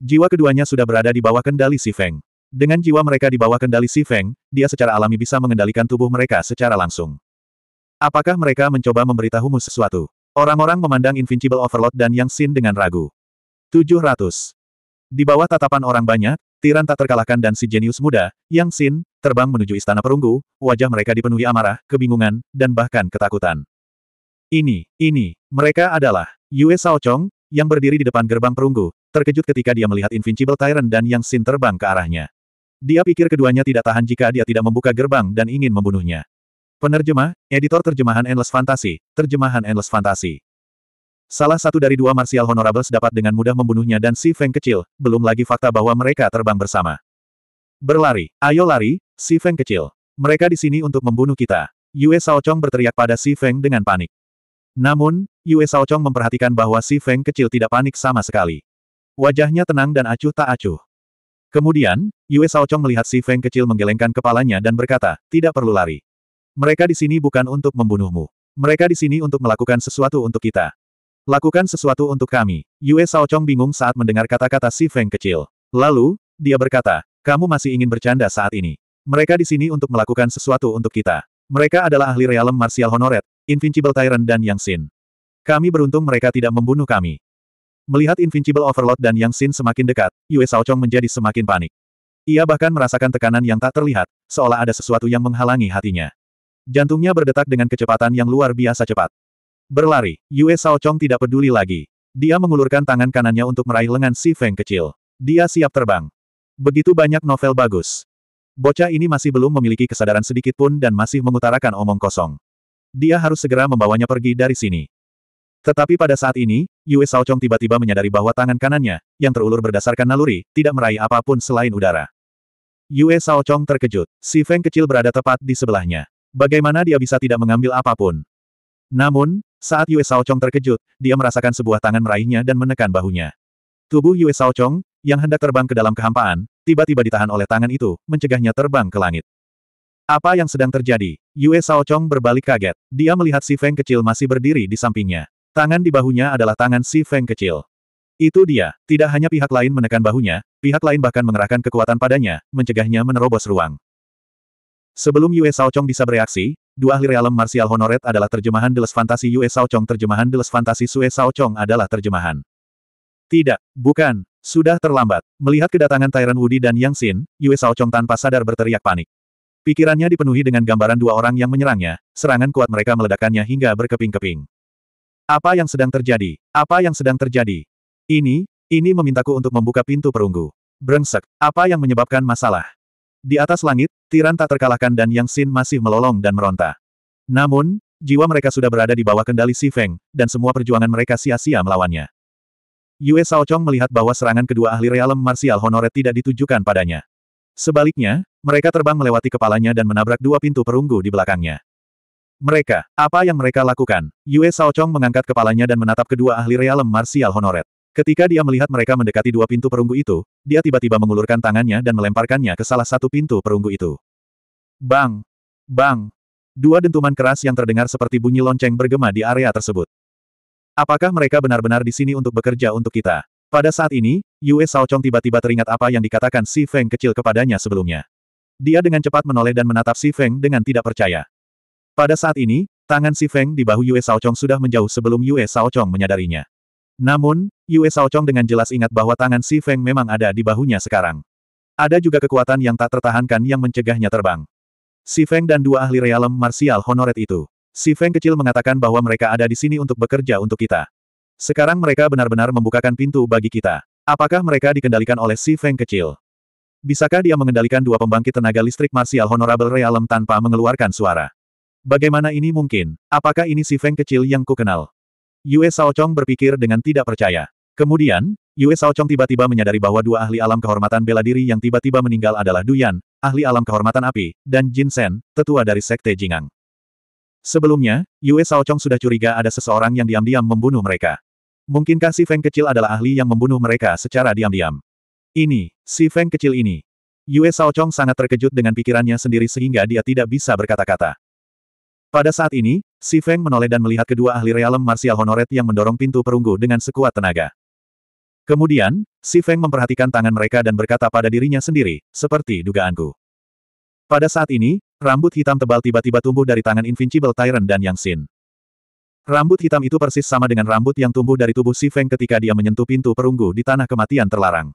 S1: Jiwa keduanya sudah berada di bawah kendali Si Feng. Dengan jiwa mereka di bawah kendali Si Feng, dia secara alami bisa mengendalikan tubuh mereka secara langsung. Apakah mereka mencoba memberitahumu sesuatu? Orang-orang memandang Invincible Overlord dan Yang Xin dengan ragu. 700. Di bawah tatapan orang banyak, Tiran tak terkalahkan dan si jenius muda, Yang Xin, terbang menuju istana perunggu, wajah mereka dipenuhi amarah, kebingungan, dan bahkan ketakutan. Ini, ini, mereka adalah Yue Sao Chong, yang berdiri di depan gerbang perunggu, terkejut ketika dia melihat Invincible Tyrant dan Yang Xin terbang ke arahnya. Dia pikir keduanya tidak tahan jika dia tidak membuka gerbang dan ingin membunuhnya. Penerjemah, editor terjemahan Endless Fantasy, terjemahan Endless Fantasy. Salah satu dari dua Martial Honorables dapat dengan mudah membunuhnya dan si Feng kecil, belum lagi fakta bahwa mereka terbang bersama. Berlari, ayo lari, si Feng kecil. Mereka di sini untuk membunuh kita. Yue Chong berteriak pada si Feng dengan panik. Namun, Yue Chong memperhatikan bahwa si Feng kecil tidak panik sama sekali. Wajahnya tenang dan acuh tak acuh. Kemudian, Yue Chong melihat si Feng kecil menggelengkan kepalanya dan berkata, tidak perlu lari. Mereka di sini bukan untuk membunuhmu. Mereka di sini untuk melakukan sesuatu untuk kita. Lakukan sesuatu untuk kami. Yue Chong bingung saat mendengar kata-kata si Feng kecil. Lalu, dia berkata, kamu masih ingin bercanda saat ini. Mereka di sini untuk melakukan sesuatu untuk kita. Mereka adalah ahli realem martial honoret, Invincible Tyrant dan Yang Xin. Kami beruntung mereka tidak membunuh kami. Melihat Invincible Overlord dan Yang Xin semakin dekat, Yue Chong menjadi semakin panik. Ia bahkan merasakan tekanan yang tak terlihat, seolah ada sesuatu yang menghalangi hatinya. Jantungnya berdetak dengan kecepatan yang luar biasa cepat. Berlari, Yue Chong tidak peduli lagi. Dia mengulurkan tangan kanannya untuk meraih lengan si Feng kecil. Dia siap terbang. Begitu banyak novel bagus. Bocah ini masih belum memiliki kesadaran sedikit pun dan masih mengutarakan omong kosong. Dia harus segera membawanya pergi dari sini. Tetapi pada saat ini, Yue Chong tiba-tiba menyadari bahwa tangan kanannya, yang terulur berdasarkan naluri, tidak meraih apa pun selain udara. Yue Chong terkejut. Si Feng kecil berada tepat di sebelahnya. Bagaimana dia bisa tidak mengambil apa pun? Namun, saat Yue Chong terkejut, dia merasakan sebuah tangan meraihnya dan menekan bahunya. Tubuh Yue Chong, yang hendak terbang ke dalam kehampaan, tiba-tiba ditahan oleh tangan itu, mencegahnya terbang ke langit. Apa yang sedang terjadi? Yue Chong berbalik kaget. Dia melihat si Feng kecil masih berdiri di sampingnya. Tangan di bahunya adalah tangan si Feng kecil. Itu dia. Tidak hanya pihak lain menekan bahunya, pihak lain bahkan mengerahkan kekuatan padanya, mencegahnya menerobos ruang. Sebelum Yue Chong bisa bereaksi, Dua ahli realem martial honoret adalah terjemahan Deles Fantasi Yue Chong terjemahan Deles Fantasi Sue Chong adalah terjemahan. Tidak, bukan, sudah terlambat. Melihat kedatangan Tyrant Wudi dan Yang Xin, Yue Chong tanpa sadar berteriak panik. Pikirannya dipenuhi dengan gambaran dua orang yang menyerangnya, serangan kuat mereka meledakannya hingga berkeping-keping. Apa yang sedang terjadi? Apa yang sedang terjadi? Ini, ini memintaku untuk membuka pintu perunggu. Brengsek, apa yang menyebabkan masalah? Di atas langit, tiran tak terkalahkan dan Yang Xin masih melolong dan meronta. Namun, jiwa mereka sudah berada di bawah kendali Si Feng, dan semua perjuangan mereka sia-sia melawannya. Yue Chong melihat bahwa serangan kedua ahli realem martial honoret tidak ditujukan padanya. Sebaliknya, mereka terbang melewati kepalanya dan menabrak dua pintu perunggu di belakangnya. Mereka, apa yang mereka lakukan? Yue Chong mengangkat kepalanya dan menatap kedua ahli realem martial honoret. Ketika dia melihat mereka mendekati dua pintu perunggu itu, dia tiba-tiba mengulurkan tangannya dan melemparkannya ke salah satu pintu perunggu itu. Bang! Bang! Dua dentuman keras yang terdengar seperti bunyi lonceng bergema di area tersebut. Apakah mereka benar-benar di sini untuk bekerja untuk kita? Pada saat ini, Yue Chong tiba-tiba teringat apa yang dikatakan Si Feng kecil kepadanya sebelumnya. Dia dengan cepat menoleh dan menatap Si Feng dengan tidak percaya. Pada saat ini, tangan Si Feng di bahu Yue Chong sudah menjauh sebelum Yue Chong menyadarinya. Namun, Yue Chong dengan jelas ingat bahwa tangan Si Feng memang ada di bahunya sekarang. Ada juga kekuatan yang tak tertahankan yang mencegahnya terbang. Si Feng dan dua ahli realem martial honoret itu. Si Feng kecil mengatakan bahwa mereka ada di sini untuk bekerja untuk kita. Sekarang mereka benar-benar membukakan pintu bagi kita. Apakah mereka dikendalikan oleh Si Feng kecil? Bisakah dia mengendalikan dua pembangkit tenaga listrik marsial Honorable Realm tanpa mengeluarkan suara? Bagaimana ini mungkin? Apakah ini si Feng kecil yang ku kenal? Yue Chong berpikir dengan tidak percaya. Kemudian, Yue Chong tiba-tiba menyadari bahwa dua ahli alam kehormatan bela diri yang tiba-tiba meninggal adalah Duyan, ahli alam kehormatan api, dan Jin Sen, tetua dari Sekte Jingang. Sebelumnya, Yue Chong sudah curiga ada seseorang yang diam-diam membunuh mereka. Mungkinkah si Feng kecil adalah ahli yang membunuh mereka secara diam-diam? Ini, si Feng kecil ini. Yue Chong sangat terkejut dengan pikirannya sendiri sehingga dia tidak bisa berkata-kata. Pada saat ini, Si Feng menoleh dan melihat kedua ahli realem martial honoret yang mendorong pintu perunggu dengan sekuat tenaga. Kemudian, Si Feng memperhatikan tangan mereka dan berkata pada dirinya sendiri, seperti dugaanku. Pada saat ini, rambut hitam tebal tiba-tiba tumbuh dari tangan Invincible Tyrant dan Yang Xin. Rambut hitam itu persis sama dengan rambut yang tumbuh dari tubuh Si Feng ketika dia menyentuh pintu perunggu di tanah kematian terlarang.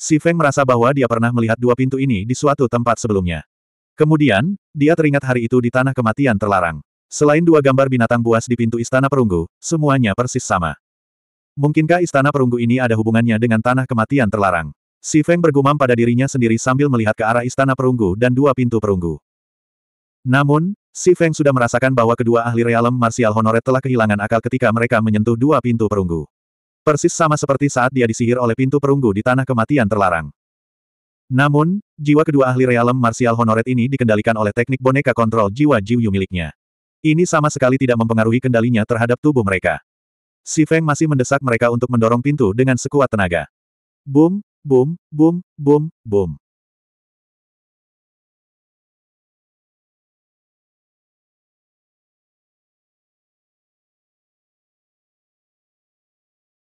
S1: Si Feng merasa bahwa dia pernah melihat dua pintu ini di suatu tempat sebelumnya. Kemudian, dia teringat hari itu di tanah kematian terlarang. Selain dua gambar binatang buas di pintu istana perunggu, semuanya persis sama. Mungkinkah istana perunggu ini ada hubungannya dengan tanah kematian terlarang? Si Feng bergumam pada dirinya sendiri sambil melihat ke arah istana perunggu dan dua pintu perunggu. Namun, Si Feng sudah merasakan bahwa kedua ahli realem martial honoret telah kehilangan akal ketika mereka menyentuh dua pintu perunggu. Persis sama seperti saat dia disihir oleh pintu perunggu di tanah kematian terlarang. Namun, jiwa kedua ahli realem martial honoret ini dikendalikan oleh teknik boneka kontrol jiwa Jiu miliknya. Ini sama sekali tidak mempengaruhi kendalinya terhadap tubuh mereka. Si Feng masih mendesak mereka untuk mendorong pintu dengan sekuat tenaga. Boom, boom, boom, boom, boom.